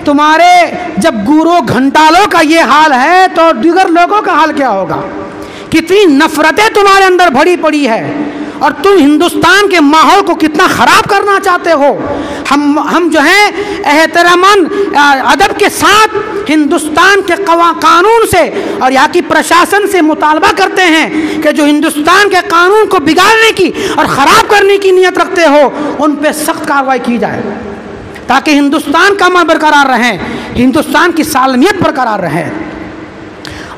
तुम्हारे जब गुरु घंटालों का ये हाल है तो दिगर लोगों का हाल क्या होगा? कितनी नफ़रतें तुम्हारे अंदर भरी पड़ी है। और तुम हिंदुस्तान के माहौल को कितना ख़राब करना चाहते हो? हम हम जो है एहतरामन अदब के साथ हिंदुस्तान के कानून से और यहाँ की प्रशासन से मुतालबा करते हैं कि जो हिंदुस्तान के कानून को बिगाड़ने की और ख़राब करने की नीयत रखते हो, उन पर सख्त कार्रवाई की जाए। ताकि हिंदुस्तान का मन बरकरार रहे, हिंदुस्तान की सालमियत बरकरार रहे।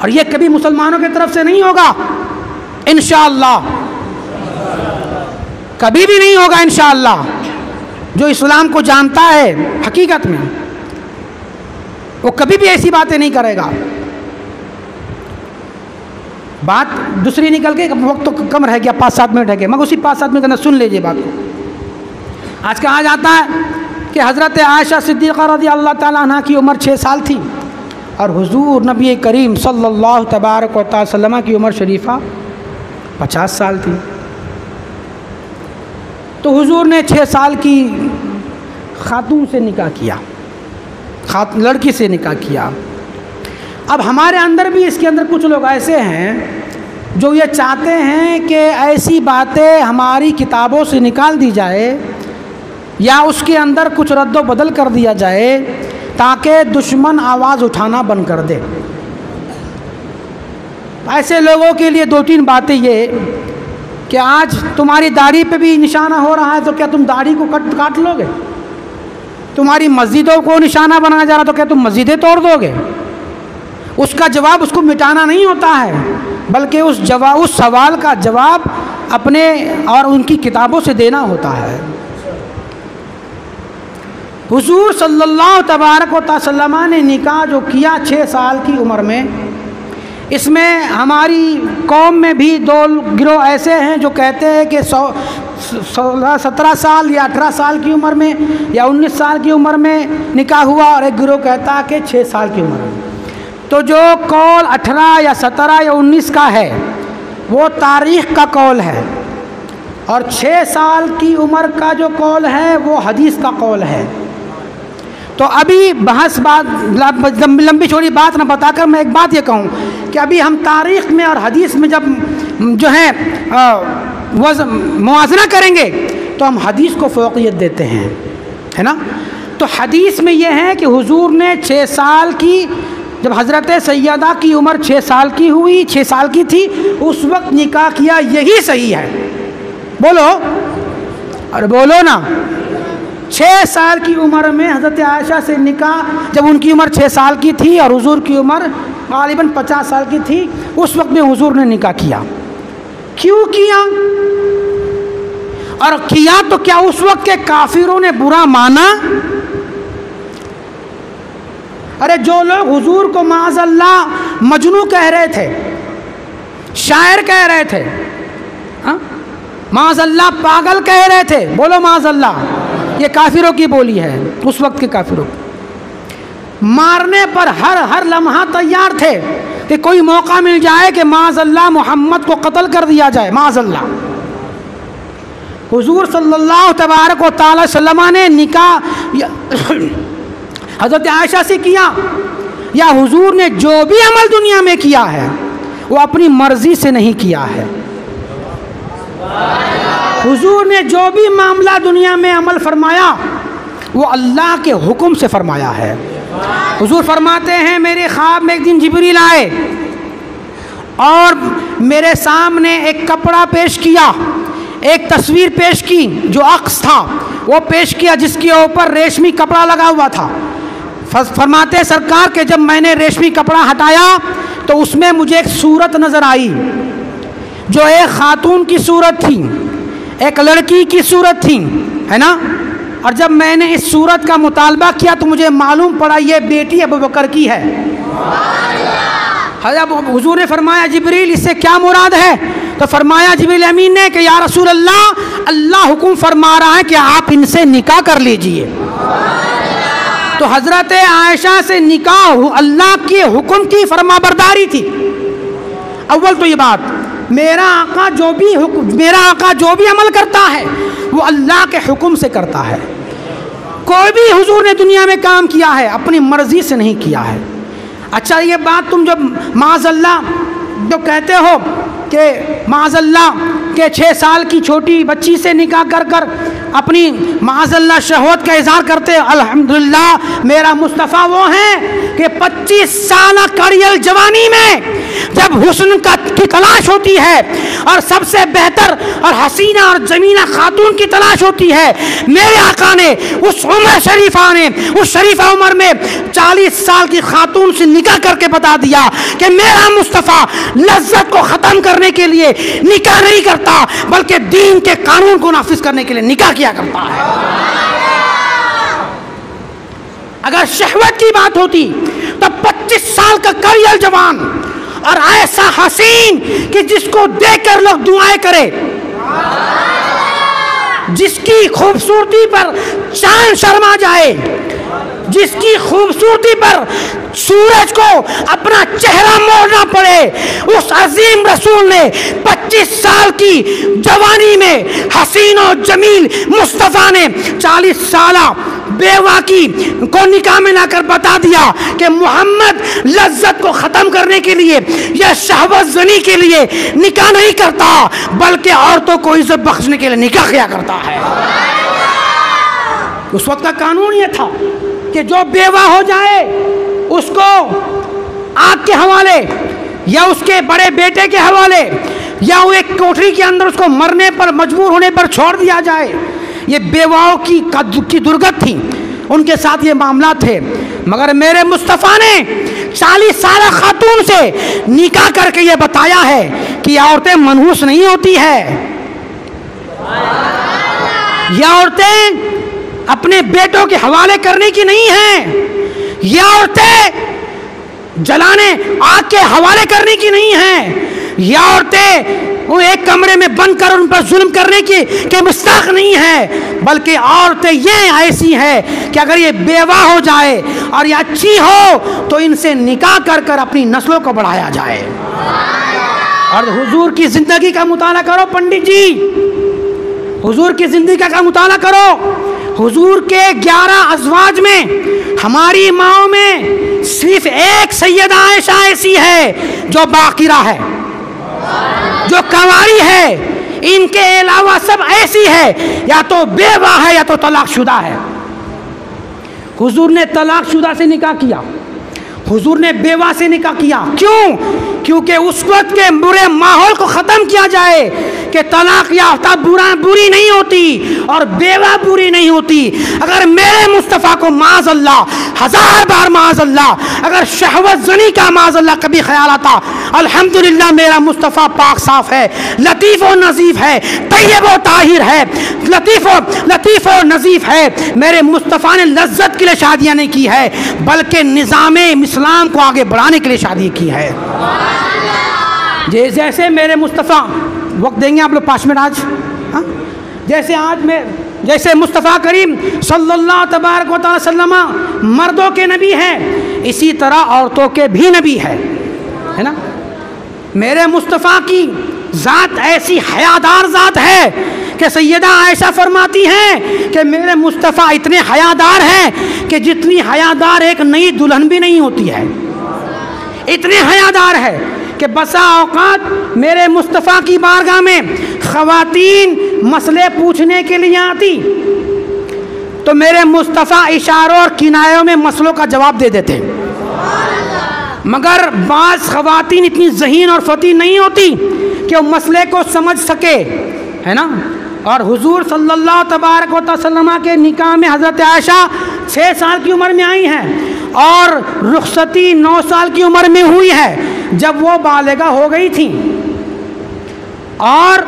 और ये कभी मुसलमानों की तरफ़ से नहीं होगा? इन कभी भी नहीं होगा इन जो इस्लाम को जानता है, हकीकत में, वो कभी भी ऐसी बातें नहीं करेगा। बात दूसरी निकल के, वक्त तो कम रह गया, पाँच सात मिनट रह गया मगर उसी पाँच सात मिनट के अंदर सुन लीजिए बात को। आज कहा जाता है कि हज़रत आयशा सिद्दीक़ा रदी अल्लाह ताला की उम्र छः साल थी और हुजूर नबी करीम सल्लल्लाहु तबारक वसल्लम की उम्र शरीफा पचास साल थी। तो हुजूर ने छः साल की खातून से निकाह किया। खात, लड़की से निकाह किया। अब हमारे अंदर भी इसके अंदर कुछ लोग ऐसे हैं जो ये चाहते हैं कि ऐसी बातें हमारी किताबों से निकाल दी जाए या उसके अंदर कुछ रद्द बदल कर दिया जाए ताकि दुश्मन आवाज़ उठाना बंद कर दे। ऐसे लोगों के लिए दो तीन बातें ये कि आज तुम्हारी दाढ़ी पे भी निशाना हो रहा है तो क्या तुम दाढ़ी को कट, काट लोगे? तुम्हारी मस्जिदों को निशाना बनाया जा रहा तो क्या तुम मस्जिदें तोड़ दोगे? उसका जवाब, उसको मिटाना नहीं होता है, बल्कि उस जवाब उस सवाल का जवाब अपने और उनकी किताबों से देना होता है। हुजूर सल्लल्लाहु तबारक वसल्लम ने निकाह जो किया छः साल की उम्र में इसमें हमारी कौम में भी दो गिरोह ऐसे हैं जो कहते हैं कि सौ, सोलह, सत्रह साल या अठारह साल की उम्र में या उन्नीस साल की उम्र में निकाह हुआ और एक गिरोह कहता है कि छः साल की उम्र। में तो जो कौल अठारह या सत्रह या उन्नीस का है, वो तारीख़ का कौल है। और छः साल की उम्र का जो कौल है, वो हदीस का कौल है। तो अभी बहस बात, लंबी छोड़ी बात ना बताकर मैं एक बात ये कहूँ कि अभी हम तारीख़ में और हदीस में जब जो है मुआजना करेंगे तो हम हदीस को फ़ोकियत देते हैं, है ना? तो हदीस में यह है कि हुजूर ने छः साल की, जब हज़रत सैदा की उम्र छः साल की हुई छः साल की थी, उस वक्त निकाह किया यही सही है। बोलो अरे बोलो ना। छः साल की उम्र में हज़रत आयशा से निकाह, जब उनकी उम्र छः साल की थी और हुजूर की उम्र गालिबा पचास साल की थी, उस वक्त में हुजूर ने निकाह किया। क्यों किया? और किया तो क्या उस वक्त के काफिरों ने बुरा माना? अरे जो लोग हुजूर को माजल्ला मजनू कह रहे थे, शायर कह रहे थे हाँ? माजल्ला पागल कह रहे थे, बोलो माजल्ला ये काफिरों की बोली है, उस वक्त के काफिरों मारने पर हर हर लम्हा तैयार थे कि कोई मौका मिल जाए कि माजल्ला मोहम्मद को कत्ल कर दिया जाए माजल्ला हुजूर सल्लल्लाहु तबारक व ने निकाह (coughs) हज़रत आयशा से किया, या हुजूर ने जो भी अमल दुनिया में किया है, वो अपनी मर्ज़ी से नहीं किया है। हुजूर ने जो भी मामला दुनिया में अमल फरमाया, वो अल्लाह के हुक्म से फरमाया है। हुजूर फरमाते हैं, मेरे ख्वाब में एक दिन जिबरील आए और मेरे सामने एक कपड़ा पेश किया, एक तस्वीर पेश की जो अक्स था। वो पेश किया जिसके ऊपर रेशमी कपड़ा लगा हुआ था। फरमाते सरकार के, जब मैंने रेशमी कपड़ा हटाया तो उसमें मुझे एक सूरत नज़र आई, जो एक खातून की सूरत थी। एक लड़की की सूरत थी, है ना? और जब मैंने इस सूरत का मुतालबा किया तो मुझे मालूम पड़ा ये बेटी अबू बकर की है। हजब हुजूर ने फरमाया, जबरील, इससे क्या मुराद है? तो फरमाया, जबरील अमीन ने कि, या रसूल अल्लाह अल्लाह हुक्म फरमा रहा है कि आप इनसे निकाह कर लीजिए। तो हज़रत आयशा से निकाह अल्लाह के हुक्म की फरमा बरदारी थी। अव्वल तो ये बात। मेरा आका जो भी मेरा आका जो भी अमल करता है, वो अल्लाह के हुक्म से करता है। कोई भी हुजूर ने दुनिया में काम किया है, अपनी मर्ज़ी से नहीं किया है। अच्छा ये बात तुम जब माजल्ला जो कहते हो कि माजल्ला के छः साल की छोटी बच्ची से निकाह कर कर अपनी माजल्ला शहवत का इजहार करते अल्हम्दुलिल्लाह, मेरा मुस्तफ़ा वो है कि 25 साल करियल जवानी में जब हुस्न का की तलाश होती है और सबसे बेहतर और हसीना और जमीना खातून की तलाश होती है, मेरे आका ने, उस उम्र शरीफा ने, उस शरीफा उम्र में 40 साल की खातून से निकाह करके बता दिया कि मेरा मुस्तफ़ा लज्जत को ख़त्म करने के लिए निकाह नहीं करता, बल्कि दीन के कानून को नाफिज करने के लिए निकाह किया करता है। अगर शहवत की बात होती तो 25 साल का करियल जवान और ऐसा हसीन कि जिसको देखकर लोग दुआएँ करें। जिसकी खूबसूरती पर चाँद शर्मा जाए जिसकी खूबसूरती पर सूरज को अपना चेहरा मोड़ना पड़े, उस अजीम रसूल ने 25 साल की जवानी में हसीन और जमील मुस्तफ़ा ने 40 साल बेवा की को निकाह में लाकर बता दिया कि मोहम्मद लज्जत को ख़त्म करने के लिए या शहवत जनी के लिए निकाह नहीं करता, बल्कि औरतों को इज़्ज़त बख्शने के लिए निकाह किया करता है। उस वक्त का कानून यह था कि जो बेवा हो जाए, उसको आग के हवाले या उसके बड़े बेटे के हवाले या वो एक कोठरी के अंदर उसको मरने पर, मजबूर होने पर छोड़ दिया जाए। ये बेवाओं की की दुर्गत थी। उनके साथ ये मामला थे। मगर मेरे मुस्तफ़ा ने चालीस साल खातून से निकाह करके ये बताया है कि औरतें मनहूस नहीं होती है। ये औरतें अपने बेटों के हवाले करने की नहीं है। ये औरतें जलाने, आग के हवाले करने की नहीं है। ये औरतें वो एक कमरे में बंद कर उन पर जुल्म करने की, के मुस्ताक नहीं है। बल्कि औरतें ये ऐसी है कि अगर ये बेवा हो जाए और ये अच्छी हो तो इनसे निकाह कर कर अपनी नस्लों को बढ़ाया जाए। और हुजूर की ज़िंदगी का मुताला करो, पंडित जी। हुजूर की ज़िंदगी का मुताला करो। हुजूर के ग्यारह अजवाज में, हमारी माओ में सिर्फ़ एक सैयद आयशा ऐसी है, जो बाकिरा है, जो कंवारी है, इनके अलावा सब ऐसी है, या तो बेवा है, या तो तलाकशुदा है। हुजूर ने तलाकशुदा से निकाह किया। हुजूर ने बेवा से निकाह किया। क्यों? क्योंकि उस वक्त के बुरे माहौल को ख़त्म किया जाए कि तलाक याफ्ता बुरा बुरी नहीं होती और बेवा बुरी नहीं होती। अगर मेरे मुस्तफ़ा को माज अल्लाह हज़ार बार माज अल्लाह अगर शहवत जनी का माज अल्लाह कभी ख्याल आता, अल्हम्दुलिल्लाह मेरा मुस्तफ़ा पाक साफ़ है, लतीफ़ नज़ीफ़ है, तैयब व ताहिर है, लतीफ़ लतीफ़ व नज़ीफ़ है। मेरे मुस्तफ़ा ने लज्जत के लिए शादियाँ नहीं की है, बल्कि निज़ाम इस्लाम को आगे बढ़ाने के लिए शादी की है। जैसे मेरे मुस्तफ़ा, वक्त देंगे आप लोग पाँच मिनट आज? हाँ? जैसे आज मैं, जैसे मुस्तफ़ा करीम सल्लल्लाहु तबारक वसल्लम मर्दों के नबी हैं, इसी तरह औरतों के भी नबी है। है ना? मेरे मुस्तफ़ा की ज़ात ऐसी हयादार ज़ात है कि सैदा आयशा फरमाती हैं कि मेरे मुस्तफ़ा इतने हयादार हैं कि जितनी हयादार एक नई दुल्हन भी नहीं होती है। इतने हयादार है कि बसा औकात मेरे मुस्तफ़ा की बारगाह में ख़वातीन मसले पूछने के लिए आती। तो मेरे मुस्तफ़ा इशारों और किनायों में मसलों का जवाब दे देते। मगर बाज़ ख़वातीन इतनी जहीन और फती नहीं होती कि वो मसले को समझ सके, है ना? और हुजूर सल्लल्लाहु तबारक वसल्लम के निकाह में हज़रत आयशा छः साल की उम्र में आई हैं और रुखसती नौ साल की उम्र में हुई है, जब वो बालेगा हो गई थी। और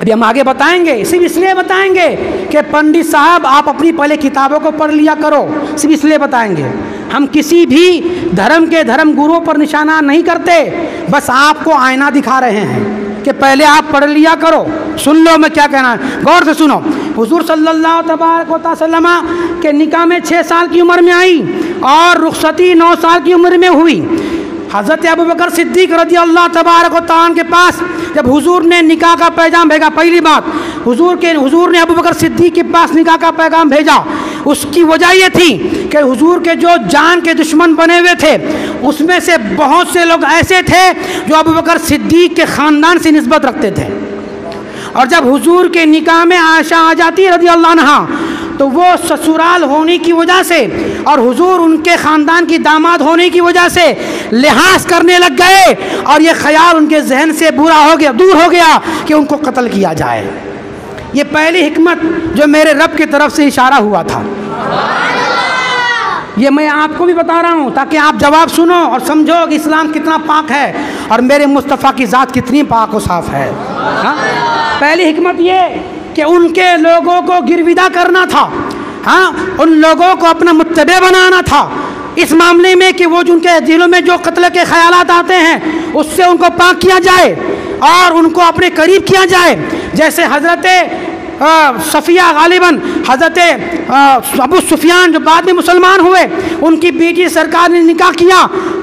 अभी हम आगे बताएँगे, सिर्फ़ इसलिए बताएँगे कि पंडित साहब, आप अपनी पहले किताबों को पढ़ लिया करो, सिर्फ़ इसलिए बताएँगे। हम किसी भी धर्म के धर्म गुरुओं पर निशाना नहीं करते, बस आपको आईना दिखा रहे हैं। कि पहले आप पढ़ लिया करो। सुन लो मैं क्या कहना है। गौर से सुनो। हजूर सल्ला तबारक के निका में छः साल की उम्र में आई और रुखसती नौ साल की उम्र में हुई। हज़रत अबू बकर सिद्दीक रज़ी अल्लाह तबारक तान के पास जब हुजूर ने निकाह का पैगाम भेजा, पहली बात, हुजूर के, हुजूर ने अबू बकर सिद्दीक के पास निकाह का पैगाम भेजा। उसकी वजह ये थी कि हुजूर के जो जान के दुश्मन बने हुए थे, उसमें से बहुत से लोग ऐसे थे जो अबू बकर सिद्दीक के ख़ानदान से नस्बत रखते थे। और जब हुजूर के निकाह में आशा आ जाती रज़ी अल्लाह तो वो ससुराल होने की वजह से और हुजूर उनके ख़ानदान की दामाद होने की वजह से लिहाज करने लग गए और ये ख्याल उनके जहन से बुरा हो गया, दूर हो गया कि उनको कत्ल किया जाए। ये पहली हिकमत जो मेरे रब की तरफ़ से इशारा हुआ था। ये मैं आपको भी बता रहा हूँ ताकि आप जवाब सुनो और समझो कि इस्लाम कितना पाक है और मेरे मुस्तफ़ा की ज़ात कितनी पाक और साफ़ है। हा? पहली हिकमत ये कि उनके लोगों को गिरविदा करना था। हाँ उन लोगों को अपना मुतबे बनाना था। इस मामले में कि वो उनके दिलों में जो कत्ल के ख्याल आते हैं, उससे उनको पाक किया जाए और उनको अपने करीब किया जाए। जैसे हज़रत सफ़िया गालिबन, हज़रत अबू सुफियान जो बाद में मुसलमान हुए, उनकी बेटी सरकार ने निकाह किया।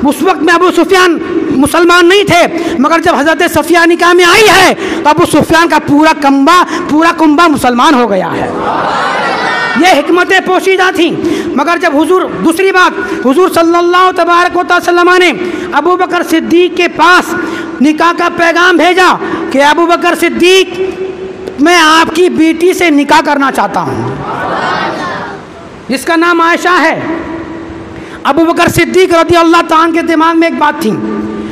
उस वक्त में अबू सुफियान मुसलमान नहीं थे, मगर जब हज़रत सफ़िया निकाह में आई है तो अबू सुफियान का पूरा कम्बा पूरा कुंबा मुसलमान हो गया है। ये हमतें पोशीदा थी। मगर जब हुजूर, दूसरी बात, हुजूर सल्लल्लाहु तबारक वसल्लम ने अबू बकर सिद्दीक के पास निकाह का पैगाम भेजा कि अबू बकर सिद्दीक मैं आपकी बेटी से निकाह करना चाहता हूँ। जिसका नाम आयशा है। अबू बकर सिद्दीक रदी अल्लाह तान के दिमाग में एक बात थी,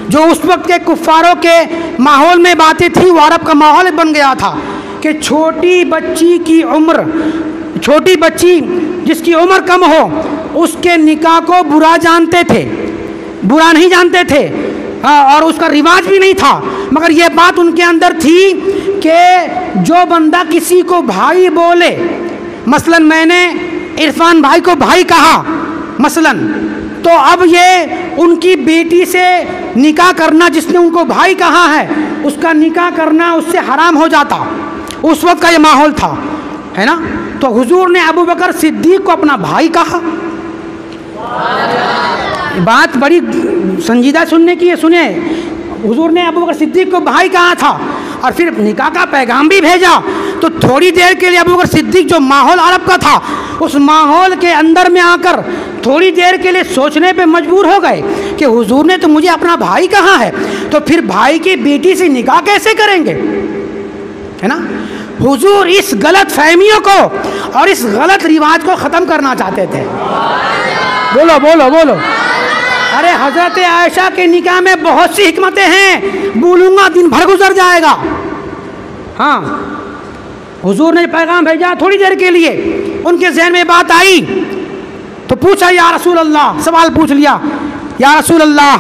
जो उस वक्त के कुफ़ारों के माहौल में बातें थी, वो अरब का माहौल बन गया था कि छोटी बच्ची की उम्र, छोटी बच्ची जिसकी उम्र कम हो, उसके निकाह को बुरा जानते थे। बुरा नहीं जानते थे हाँ और उसका रिवाज भी नहीं था। मगर ये बात उनके अंदर थी कि जो बंदा किसी को भाई बोले, मसलन मैंने इरफान भाई को भाई कहा, मसलन तो अब ये उनकी बेटी से निकाह करना जिसने उनको भाई कहा है, उसका निकाह करना उससे हराम हो जाता। उस वक्त का ये माहौल था, है ना? तो हुजूर ने अबू बकर सिद्दीक को अपना भाई कहा। बात बड़ी संजीदा सुनने की है सुने। हुजूर ने अबू बकर सिद्दीक को, भाई कहा था? और फिर निकाह का पैगाम भी भेजा। तो थोड़ी देर के लिए अबू बकर सिद्दीक जो माहौल अरब का था, उस माहौल के अंदर में आकर थोड़ी देर के लिए सोचने पे मजबूर हो गए कि हुजूर ने तो मुझे अपना भाई कहा है? तो फिर भाई की बेटी से निकाह कैसे करेंगे? है ना? हुजूर इस गलत फहमियों को और इस गलत रिवाज को ख़त्म करना चाहते थे। बोलो बोलो बोलो। अरे हज़रत आयशा के निकाह में बहुत सी हमतें हैं। बोलूँगा, दिन भर गुजर जाएगा। हाँ हुजूर ने पैगाम भेजा थोड़ी देर के लिए। उनके जहन में बात आई। तो पूछा, या रसूल अल्लाह सवाल पूछ लिया, या रसूल अल्लाह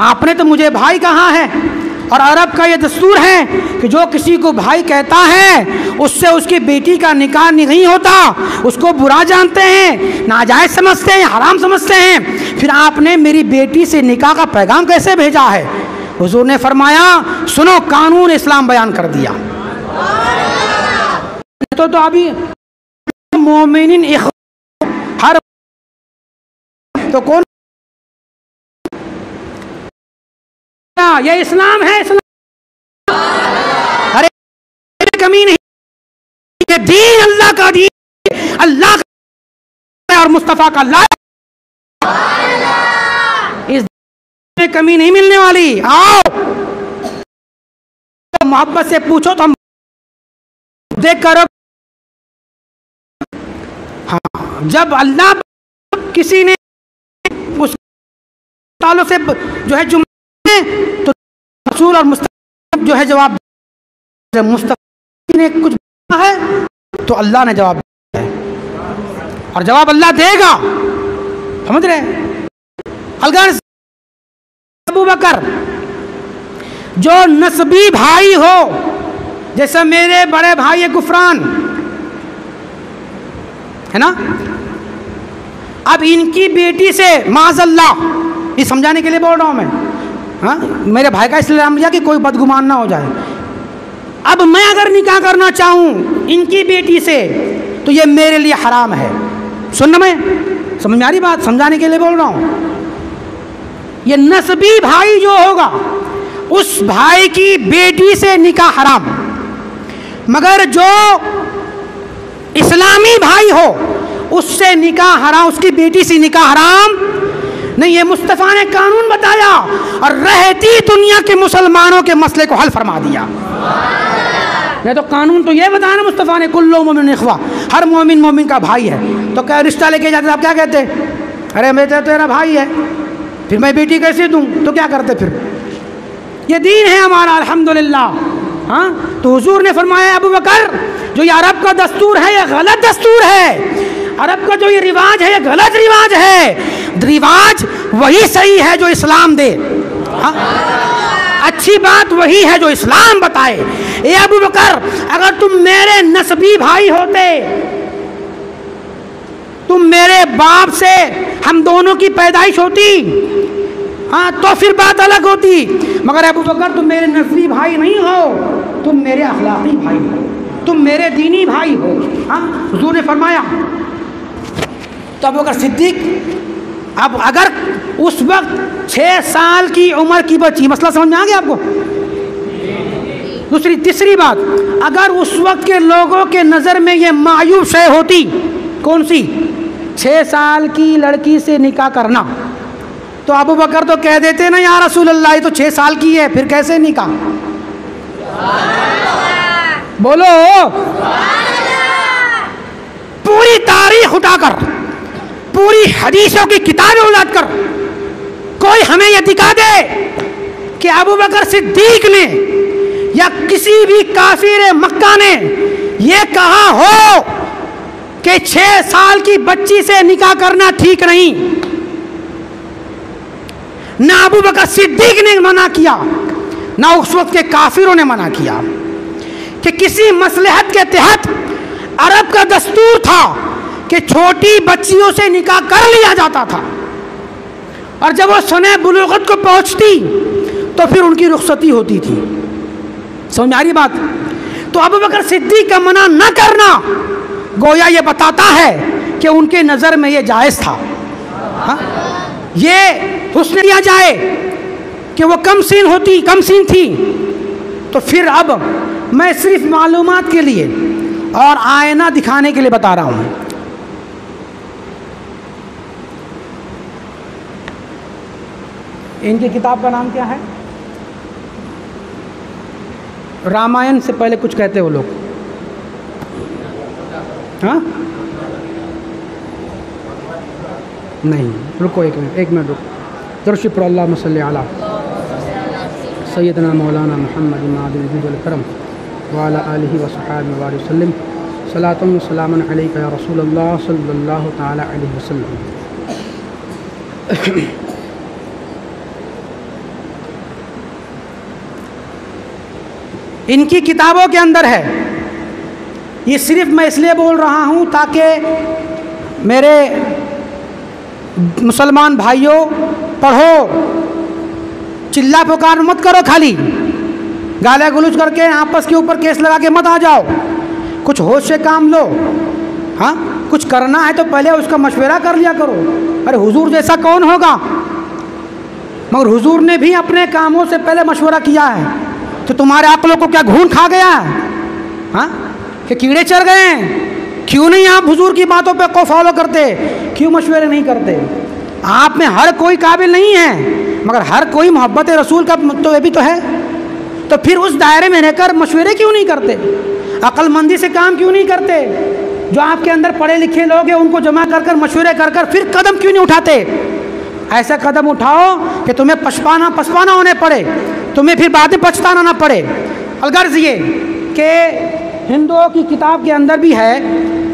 आपने तो मुझे भाई कहा है। और अरब का ये दस्तूर है कि जो किसी को भाई कहता है, उससे उसकी बेटी का निकाह नहीं होता। उसको बुरा जानते हैं, नाजायज समझते हैं, हराम समझते हैं। फिर आपने मेरी बेटी से निकाह का पैगाम कैसे भेजा है? हुजूर ने फरमाया, सुनो, कानून इस्लाम बयान कर दिया। तो तो अभी मोमिन हर तो कौन ये इस्लाम है इस्लाम अरे कमी नहीं ये दीन अल्लाह का दीन अल्लाह का और मुस्तफ़ा का ला इस में कमी नहीं मिलने वाली। आओ। तो मोहब्बत से पूछो तो देख करो हाँ जब अल्लाह किसी ने उस तालों से जो है जुम तो रसूल और मुस्तफ़ा जो है जवाब मुस्तफ़ा ने कुछ है तो अल्लाह ने जवाब दिया है। और जवाब अल्लाह देगा। समझ रहे अलगन अबू बकर, जो नस्बी भाई हो, जैसे मेरे बड़े भाई है गुफरान है ना? अब इनकी बेटी से माजल्ला ये समझाने के लिए बोल रहा हूँ मैं। हाँ? मेरे भाई का इसलिए नाम लिया कि कोई बदगुमान ना हो जाए। अब मैं अगर निकाह करना चाहूँ इनकी बेटी से तो ये मेरे लिए हराम है। सुन मैं, समझ में आ रही बात? समझाने के लिए बोल रहा हूँ। ये नस्बी भाई जो होगा, उस भाई की बेटी से निकाह हराम। मगर जो इस्लामी भाई हो, उससे निकाह हराम, उसकी बेटी से निकाह हराम नहीं, ये मुस्तफ़ा ने कानून बताया और रहती दुनिया के मुसलमानों के मसले को हल फरमा दिया। नहीं तो कानून तो ये बताया ना मुस्तफ़ा ने, कुल्लो मोमिन इखवा, हर मोमिन मोमिन का भाई है। तो क्या रिश्ता लेके जाते आप क्या कहते? अरे मैं तो तेरा भाई है, फिर मैं बेटी कैसे दूँ? तो क्या करते फिर? ये दीन है हमारा, अल्हम्दुलिल्लाह। हाँ? तो हुजूर ने फरमाया, अबू बकर, जो ये अरब का दस्तूर है, ये गलत दस्तूर है। अरब का जो ये रिवाज है, ये गलत रिवाज है। रिवाज वही सही है जो इस्लाम दे। हा? अच्छी बात वही है जो इस्लाम बताए। ए अबू बकर, अगर तुम मेरे नसबी भाई होते, तुम मेरे बाप से हम दोनों की पैदाइश होती हाँ तो फिर बात अलग होती। मगर अबू बकर, तुम मेरे नसबी भाई नहीं हो, तुम मेरे अखलाकी भाई हो, तुम मेरे दीनी भाई हो। हाँ हजूर ने फरमाया तो अबू बकर सिद्दीक। अब अगर उस वक्त छः साल की उम्र की बच्ची, मसला समझ में आ गया आपको? दूसरी, तीसरी बात, अगर उस वक्त के लोगों के नज़र में ये मायूब शय होती, कौन सी? छः साल की लड़की से निकाह करना। तो अबू बकर तो कह देते ना यार रसूल अल्लाह तो छः साल की है, फिर कैसे निकाह? बोलो। पूरी तारीख उठाकर। पूरी हदीसों की किताबें उलट कर। कोई हमें यह दिखा दे कि अबू बकर सिद्दीक ने या किसी भी काफिर मक्का ने यह कहा हो कि छह साल की बच्ची से निकाह करना ठीक नहीं। ना अबू बकर सिद्दीक ने मना किया, ना उस वक्त के काफिरों ने मना किया कि किसी मसलहत के तहत अरब का दस्तूर था। कि छोटी बच्चियों से निकाह कर लिया जाता था। और जब वो सने बुलूगत को पहुँचती तो फिर उनकी रुखसती होती थी। समझ आ रही बात? तो अब बकर सिद्दीक का मना न करना, गोया ये बताता है कि उनके नज़र में ये जायज़ था। हा? ये हुस्न दिया जाए कि वो कम सीन होती, कम सीन थी। तो फिर अब मैं सिर्फ़ मालूमात के लिए और आयना दिखाने के लिए बता रहा हूँ। इनकी किताब का नाम क्या है? रामायण से पहले कुछ कहते हो लोग। हाँ? नहीं, रुको एक मिनट एक मिनट रुको। दर्शिप अल्लाह मसल सैदना मौलाना मोहम्मद मादम वाला आलि वसलम सलातम अलैका रसूल अल्लाह सल्लल्लाहु ताला अलैहि वसल्लम इनकी किताबों के अंदर है। ये सिर्फ़ मैं इसलिए बोल रहा हूँ ताकि मेरे मुसलमान भाइयों, पढ़ो, चिल्ला पुकार मत करो खाली। गाले गुलूज करके आपस के ऊपर केस लगा के मत आ जाओ। कुछ होश से काम लो। हाँ कुछ करना है तो पहले उसका मशवरा कर लिया करो। अरे हुजूर जैसा कौन होगा? मगर हुजूर ने भी अपने कामों से पहले मशवरा किया है। तो तुम्हारे आप लोग को क्या घून खा गया? हाँ? कि कीड़े चढ़ गए हैं? क्यों नहीं आप हुजूर की बातों पे को फॉलो करते? क्यों मशवरे नहीं करते? आप में हर कोई काबिल नहीं है, मगर हर कोई मोहब्बत रसूल का तो ये भी तो है। तो फिर उस दायरे में रहकर मशवरे क्यों नहीं करते? अक्लमंदी से काम क्यों नहीं करते? जो आपके अंदर पढ़े लिखे लोग हैं, उनको जमा कर कर मशवरे कर कर फिर कदम क्यों नहीं उठाते? ऐसा कदम उठाओ कि तुम्हें पछपाना पछपाना होने पड़े। तुम्हें फिर बाद में पछताना ना पड़े। अलगर्ज ये कि हिंदुओं की किताब के अंदर भी है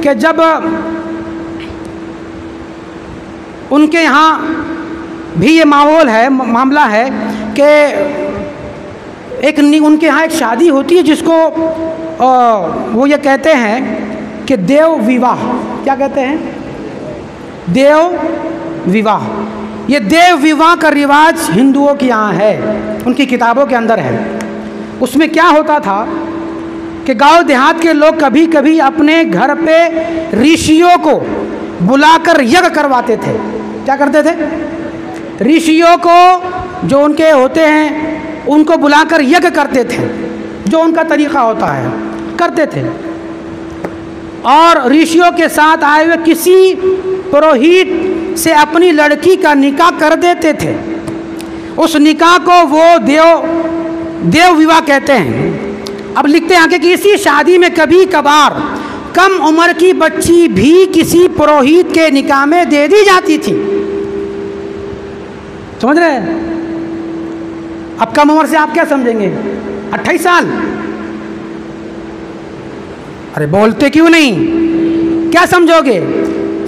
कि जब उनके यहाँ भी ये माहौल है मामला है कि एक उनके यहाँ एक शादी होती है जिसको आ, वो ये कहते हैं कि देव विवाह। क्या कहते हैं? देव विवाह। ये देव विवाह का रिवाज हिंदुओं के यहाँ है, उनकी किताबों के अंदर है। उसमें क्या होता था कि गाँव देहात के लोग कभी कभी अपने घर पे ऋषियों को बुलाकर यज्ञ करवाते थे। क्या करते थे? ऋषियों को जो उनके होते हैं, उनको बुलाकर यज्ञ करते थे, जो उनका तरीका होता है, करते थे। और ऋषियों के साथ आए हुए किसी पुरोहित से अपनी लड़की का निकाह कर देते थे। उस निकाह को वो देव देव विवाह कहते हैं। अब लिखते हैं आगे कि इसी शादी में कभी कभार कम उम्र की बच्ची भी किसी पुरोहित के निकाह में दे दी जाती थी। समझ रहे अब कम उम्र से आप क्या समझेंगे? अट्ठाईस साल। अरे बोलते क्यों नहीं? क्या समझोगे?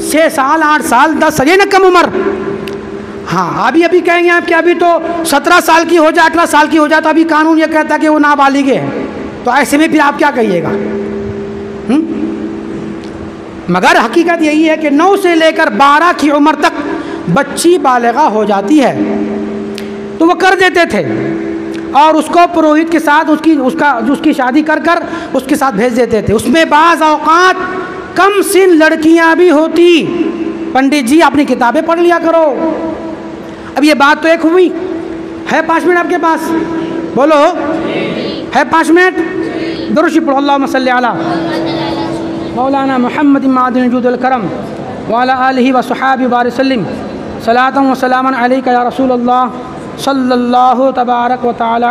छः साल, आठ साल, दस साल, ये ना कम उम्र। हाँ अभी अभी कहेंगे आप कि अभी तो सत्रह साल की हो जाए, अठारह साल की हो जाए तो अभी कानून ये कहता है कि वो नाबालिग है। तो ऐसे में फिर आप क्या कहिएगा? मगर हकीकत यही है कि नौ से लेकर बारह की उम्र तक बच्ची बालगा हो जाती है। तो वो कर देते थे। और उसको पुरोहित के साथ उसकी, उसका, उसकी शादी कर कर उसके साथ भेज देते थे। उसमें बाज़ अवकात कम सिन लड़कियाँ भी होती। पंडित जी अपनी किताबें पढ़ लिया करो। अब ये बात तो एक हुई। है पाँच मिनट आपके पास? बोलो। है पाँच मिनट? दुरुशी पढ़ो मौलाना मोहम्मद मादनजुदलकरम वाला आलि व सहाबी बारसलम सलातम वसलाम या रसूल सल्लल्लाहु तबारक व ताला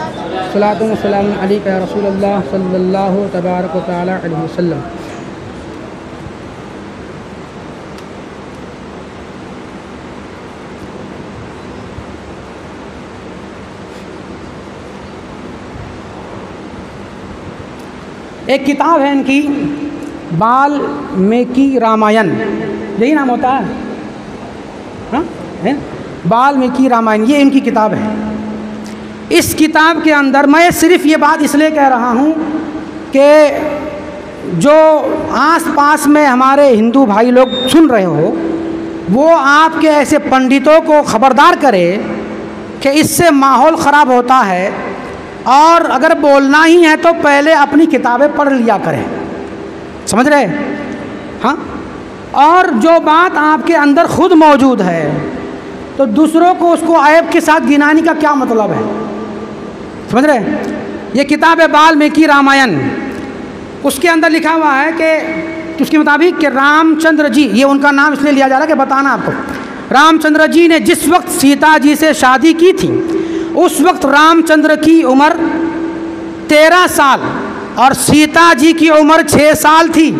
सलात व सलाम रसूल सल्लल्लाहु तबारक व तआला अलैहि वसल्लम एक किताब है इनकी, बाल मेकी रामायण। यही नाम होता है? हाँ? है? बाल्मीकि रामायण, ये इनकी किताब है। इस किताब के अंदर मैं सिर्फ़ ये बात इसलिए कह रहा हूँ कि जो आस पास में हमारे हिंदू भाई लोग सुन रहे हो, वो आपके ऐसे पंडितों को खबरदार करे कि इससे माहौल ख़राब होता है और अगर बोलना ही है तो पहले अपनी किताबें पढ़ लिया करें। समझ रहे? हाँ? और जो बात आपके अंदर खुद मौजूद है तो दूसरों को उसको ऐब के साथ गिनाने का क्या मतलब है? समझ रहे? ये किताब है बाल्मीकि रामायण। उसके अंदर लिखा हुआ है कि उसके मुताबिक कि रामचंद्र जी, ये उनका नाम इसलिए लिया जा रहा है कि बताना आपको। रामचंद्र जी ने जिस वक्त सीता जी से शादी की थी, उस वक्त रामचंद्र की उम्र तेरह साल और सीता जी की उम्र छः साल थी।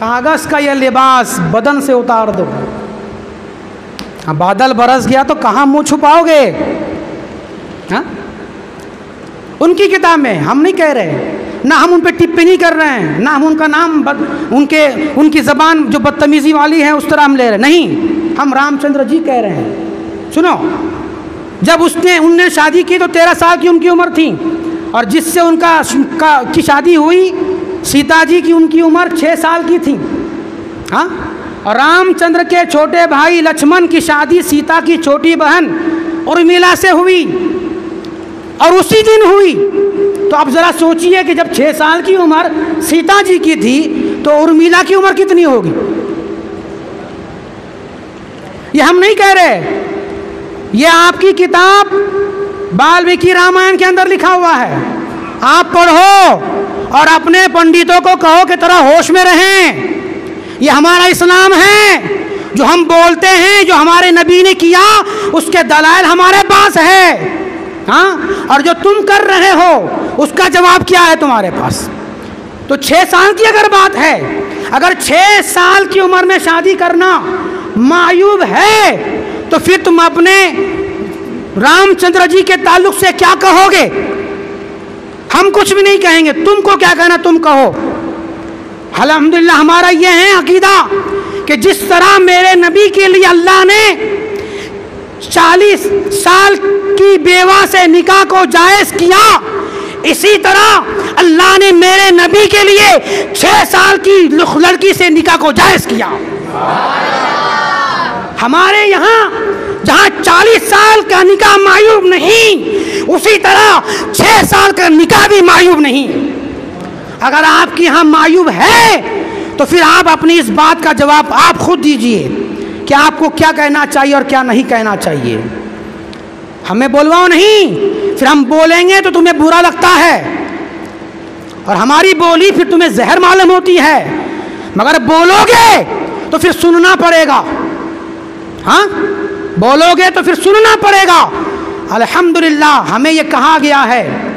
कागज़ का यह लिबास बदन से उतार दो। हाँ बादल बरस गया तो कहाँ मुँह छुपाओगे? हाँ? उनकी किताब में हम नहीं कह रहे ना हम उन पर टिप्पणी कर रहे हैं ना हम उनका नाम बद, उनके उनकी ज़बान जो बदतमीज़ी वाली है उस तरह हम ले रहे नहीं हम रामचंद्र जी कह रहे हैं। सुनो जब उसने उनने शादी की तो तेरह साल की उनकी उम्र थी और जिससे उनका का, की शादी हुई सीता जी की उनकी उम्र छः साल की थी। हाँ? रामचंद्र के छोटे भाई लक्ष्मण की शादी सीता की छोटी बहन उर्मिला से हुई और उसी दिन हुई। तो आप ज़रा सोचिए कि जब छः साल की उम्र सीता जी की थी तो उर्मिला की उम्र कितनी होगी? ये हम नहीं कह रहे। ये आपकी किताब बाल्मीकि रामायण के अंदर लिखा हुआ है। आप पढ़ो और अपने पंडितों को कहो कि तरह होश में रहें। ये हमारा इस्लाम है। जो हम बोलते हैं, जो हमारे नबी ने किया, उसके दलाल हमारे पास है। हाँ? और जो तुम कर रहे हो, उसका जवाब क्या है तुम्हारे पास? तो छः साल की अगर बात है, अगर छः साल की उम्र में शादी करना मायूब है तो फिर तुम अपने रामचंद्र जी के ताल्लुक से क्या कहोगे? हम कुछ भी नहीं कहेंगे। तुमको क्या कहना तुम कहो। अलहमदिल्ला हमारा ये है अकीदा कि जिस तरह मेरे नबी के लिए अल्लाह ने चालीस साल की बेवा से निकाह को जायज़ किया, इसी तरह अल्लाह ने मेरे नबी के लिए छह साल की लड़की से निकाह को जायज़ किया। हमारे यहाँ जहाँ चालीस साल का निकाह मायूब नहीं, उसी तरह छह साल का निकाह भी मायूब नहीं। अगर आपकी यहाँ मायूब है तो फिर आप अपनी इस बात का जवाब आप खुद दीजिए कि आपको क्या कहना चाहिए और क्या नहीं कहना चाहिए। हमें बोलवाओ नहीं, फिर हम बोलेंगे तो तुम्हें बुरा लगता है। और हमारी बोली फिर तुम्हें जहर मालूम होती है। मगर बोलोगे तो फिर सुनना पड़ेगा। हाँ? बोलोगे तो फिर सुनना पड़ेगा। अल्हम्दुलिल्लाह, हमें ये कहा गया है।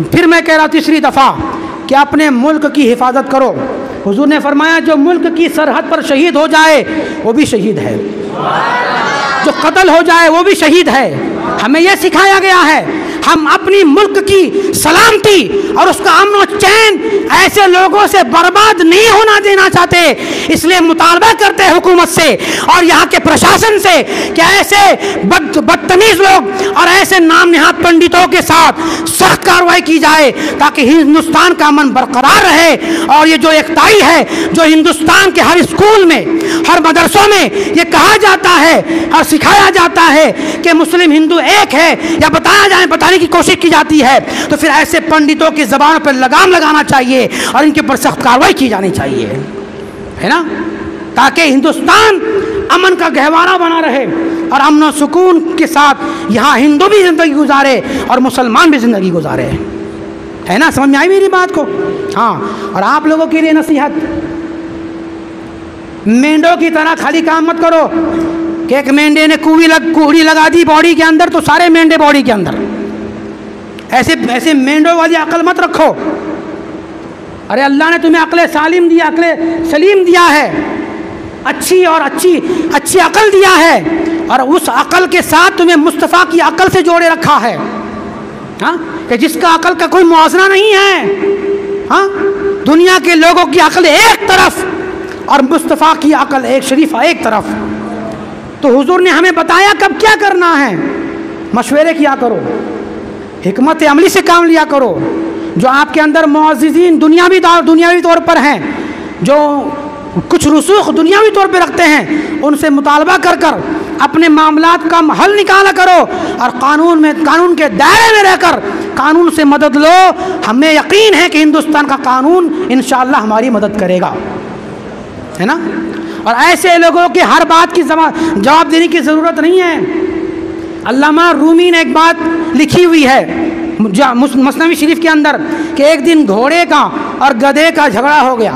फिर मैं कह रहा तीसरी दफ़ा कि अपने मुल्क की हिफाजत करो। हुजूर ने फरमाया, जो मुल्क की सरहद पर शहीद हो जाए, वो भी शहीद है। जो कत्ल हो जाए, वो भी शहीद है। हमें यह सिखाया गया है हम अपनी मुल्क की सलामती और उसका अमन चैन ऐसे लोगों से बर्बाद नहीं होना देना चाहते। इसलिए मुतालबा करते हैं हुकूमत से और यहाँ के प्रशासन से कि ऐसे बदतमीज लोग और ऐसे नाम निहात पंडितों के साथ सख्त कार्रवाई की जाए ताकि हिंदुस्तान का अमन बरकरार रहे और ये जो एकताई है, जो हिंदुस्तान के हर स्कूल में, हर मदरसों में ये कहा जाता है और सिखाया जाता है कि मुस्लिम हिंदू एक है या बताया जाए बताने की कोशिश की जाती है तो फिर ऐसे पंडितों की जबान पर लगाम लगाना चाहिए और इनके ऊपर सख्त कार्रवाई की जानी चाहिए। है ना? ताकि हिंदुस्तान अमन का गहवारा बना रहे और अमन सुकून के साथ यहाँ हिंदू भी ज़िंदगी गुजारे और मुसलमान भी ज़िंदगी गुजारे। है ना? समझ में आई मेरी बात को? हाँ। और आप लोगों के लिए नसीहत। मेंढों की तरह खाली काम मत करो। कि एक मेंढे ने कुड़ी लग लगा दी बॉडी के अंदर तो सारे मेंढे बॉडी के अंदर। ऐसे ऐसे मेंढो वाली अकल मत रखो। अरे अल्लाह ने तुम्हें अकल सालिम दिया, अकल सलीम दिया है। अच्छी और अच्छी अच्छी अकल दिया है। और उस अकल के साथ तुम्हें मुस्तफ़ा की अकल से जोड़े रखा है। हाँ? कि जिसका अकल का कोई मुआवजना नहीं है। हाँ? दुनिया के लोगों की अकल एक तरफ़ और मुस्तफ़ा की अकल एक, शरीफा एक तरफ़। तो हुजूर ने हमें बताया कब क्या करना है? मशवरे किया करो। हमत अमली से काम लिया करो, जो आपके अंदर मुआजीन दुनियावी दुनियावी तौर पर हैं, जो कुछ रसूख दुनियावी तौर पर रखते हैं, उनसे मुतालबा कर कर अपने मामला का हल निकाला करो और कानून में, कानून के दायरे में रहकर कानून से मदद लो। हमें यकीन है कि हिंदुस्तान का कानून इन हमारी मदद करेगा। है ना? और ऐसे लोगों के हर बात की जवाब देने की ज़रूरत नहीं है। अल्लामा रूमी ने एक बात लिखी हुई है मसनवी शरीफ के अंदर, कि एक दिन घोड़े का और गधे का झगड़ा हो गया।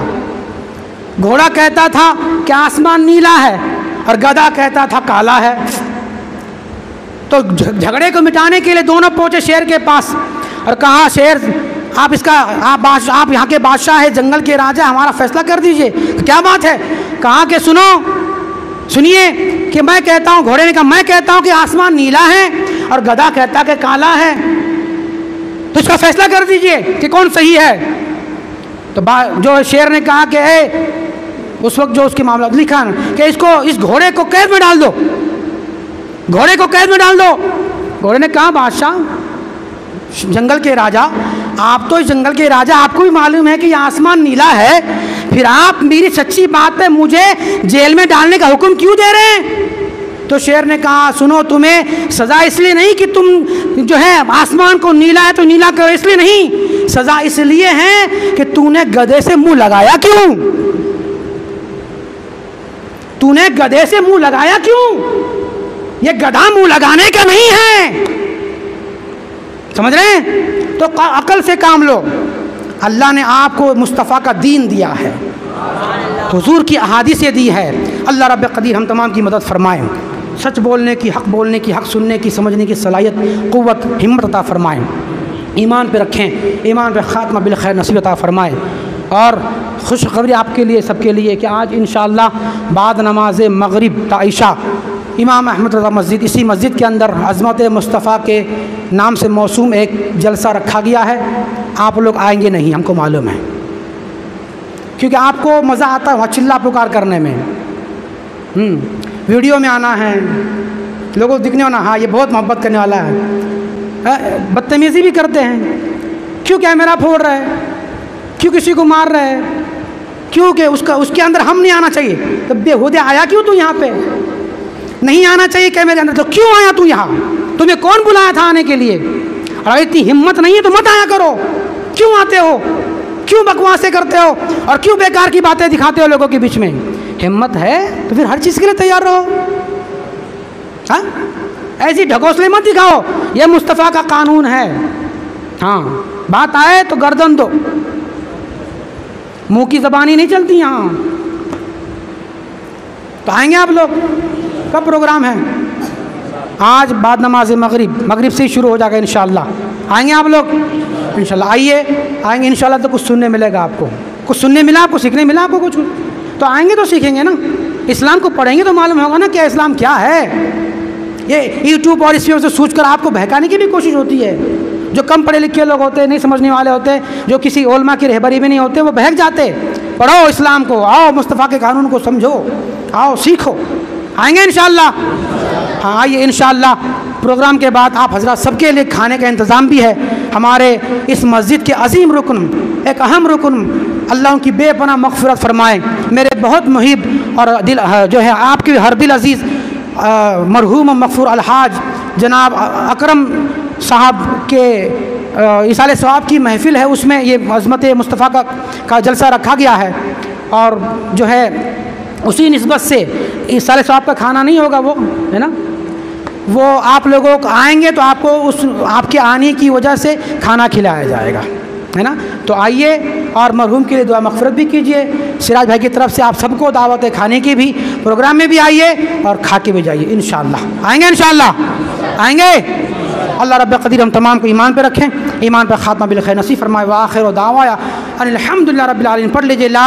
घोड़ा कहता था कि आसमान नीला है और गधा कहता था काला है। तो झगड़े को मिटाने के लिए दोनों पहुँचे शेर के पास और कहा, शेर, आप इसका, आप आप यहाँ के बादशाह है, जंगल के राजा हमारा फैसला कर दीजिए। क्या बात है? कहा कि, सुनो सुनिए कि मैं कहता हूँ, घोड़े ने कहा, मैं कहता हूँ कि आसमान नीला है और गधा कहता कि काला है। तो इसका फैसला कर दीजिए कि कौन सही है। तो जो शेर ने कहा कि, ए, उस वक्त जो उसके मामला लिखा कि इसको, इस घोड़े को कैद में डाल दो। घोड़े को कैद में डाल दो। घोड़े ने कहा, बादशाह, जंगल के राजा, आप तो इस जंगल के राजा, आपको भी मालूम है कि आसमान नीला है फिर आप मेरी सच्ची बात पे मुझे जेल में डालने का हुक्म क्यों दे रहे हैं? तो शेर ने कहा, सुनो, तुम्हें सज़ा इसलिए नहीं कि तुम जो है, आसमान को नीला है तो नीला करो, इसलिए नहीं। सज़ा इसलिए है कि तूने गधे से मुँह लगाया क्यों? तूने गधे से मुँह लगाया क्यों? ये गधा मुँह लगाने का नहीं है। समझ रहे हैं? तो अकल से काम लो। अल्लाह ने आपको मुस्तफ़ा का दीन दिया है। हजूर की अहादी से दी है। अल्लाह रब कदीर हम तमाम की मदद फरमाएँ। सच बोलने की, हक बोलने की, हक सुनने की, समझने की सलाहियत, क़वत, हिम्मत अता फ़रमाएँ। ईमान पर रखें। ईमान पर ख़ात्मा बिल खैर नसीब अता फ़रमाएँ। और खुशखबरी आपके लिए, सबके लिए कि आज इन बाद नमाज़ मगरब ताइशा इमाम अहमद रज़ा मस्जिद इसी मस्जिद के अंदर अज़मत मुस्तफ़ा के नाम से मौसूम एक जलसा रखा गया है। आप लोग आएँगे नहीं हमको मालूम है। क्योंकि आपको मज़ा आता है वहाँ चिल्ला पुकार करने में। हम्म, वीडियो में आना है लोगों को दिखने वाला हाँ ये बहुत मोहब्बत करने वाला है। बदतमीज़ी भी करते हैं। क्यों कैमरा फोड़ रहा है? क्यों किसी को मार रहा है? क्योंकि उसका उसके अंदर हम नहीं आना चाहिए? तो बेहूदे आया क्यों तू यहाँ पे? नहीं आना चाहिए कैमरे अंदर। तो क्यों आया तू यहाँ? तुम्हें कौन बुलाया था आने के लिए? और इतनी हिम्मत नहीं है तो मत आया करो। क्यों आते हो? क्यों बकवासें करते हो? और क्यों बेकार की बातें दिखाते हो लोगों के बीच में? हिम्मत है तो फिर हर चीज़ के लिए तैयार रहो। हाँ? ऐसी ढकोसले मत दिखाओ। यह मुस्तफ़ा का कानून है। हाँ बात आए तो गर्दन दो। मुँह की जबानी नहीं चलती यहाँ। तो आएँगे आप लोग। कब प्रोग्राम है? आज बाद नमाज़ मगरिब मगरिब से ही शुरू हो जाएगा इन आएँगे आप लोग? इन आइए, आएँगे इन तो कुछ सुनने मिलेगा आपको। कुछ सुनने मिला आपको? सीखने मिला आपको कुछ? तो आएँगे तो सीखेंगे ना। इस्लाम को पढ़ेंगे तो मालूम होगा ना क्या इस्लाम क्या है। ये यूट्यूब और इस से सोच कर आपको बहकाने की भी कोशिश होती है। जो कम पढ़े लिखे लोग होते हैं नहीं समझने वाले होते, जो किसी ओलमा की रहबरी में नहीं होते, वो बहक जाते। पढ़ो इस्लाम को, आओ मुस्तफ़ा के कानून को समझो, आओ सीखो। आएँगे इन हाँ आइए इन प्रोग्राम के बाद आप हजरा सबके लिए खाने का इंतज़ाम भी है। हमारे इस मस्जिद के अजीम रुकन एक अहम रुकन अल्लाह की बेपना मगफरत फरमाएँ। मेरे बहुत मुहिब और दिल जो है आपके हर दिल अज़ीज़ मरहूम मकफूर अलहाज जनाब अकरम साहब के इसाल सवाब की महफ़िल है उसमें ये अज़मत मुस्तफ़ा का, का जलसा रखा गया है। और जो है उसी नस्बत से इस साल सवाब का खाना नहीं होगा वो, है ना? वो आप लोगों को आएँगे तो आपको उस, आपके आने की वजह से खाना खिलाया जाएगा, है ना? तो आइए और मरहूम के लिए दुआ मगफरत भी कीजिए। सिराज भाई की तरफ़ से आप सबको दावत है खाने की भी। प्रोग्राम में भी आइए और खा के भी जाइए इन आएँगे इन आएँगे? अल्लाह रब कदीर हम तमाम को ईमान पर रखें। ईमान पर ख़ात्मा बिल खैर नसीब फरमाए आखिर व दावाया अनिलहमदिल्ला रबालमीन पढ़ लीजिए, ला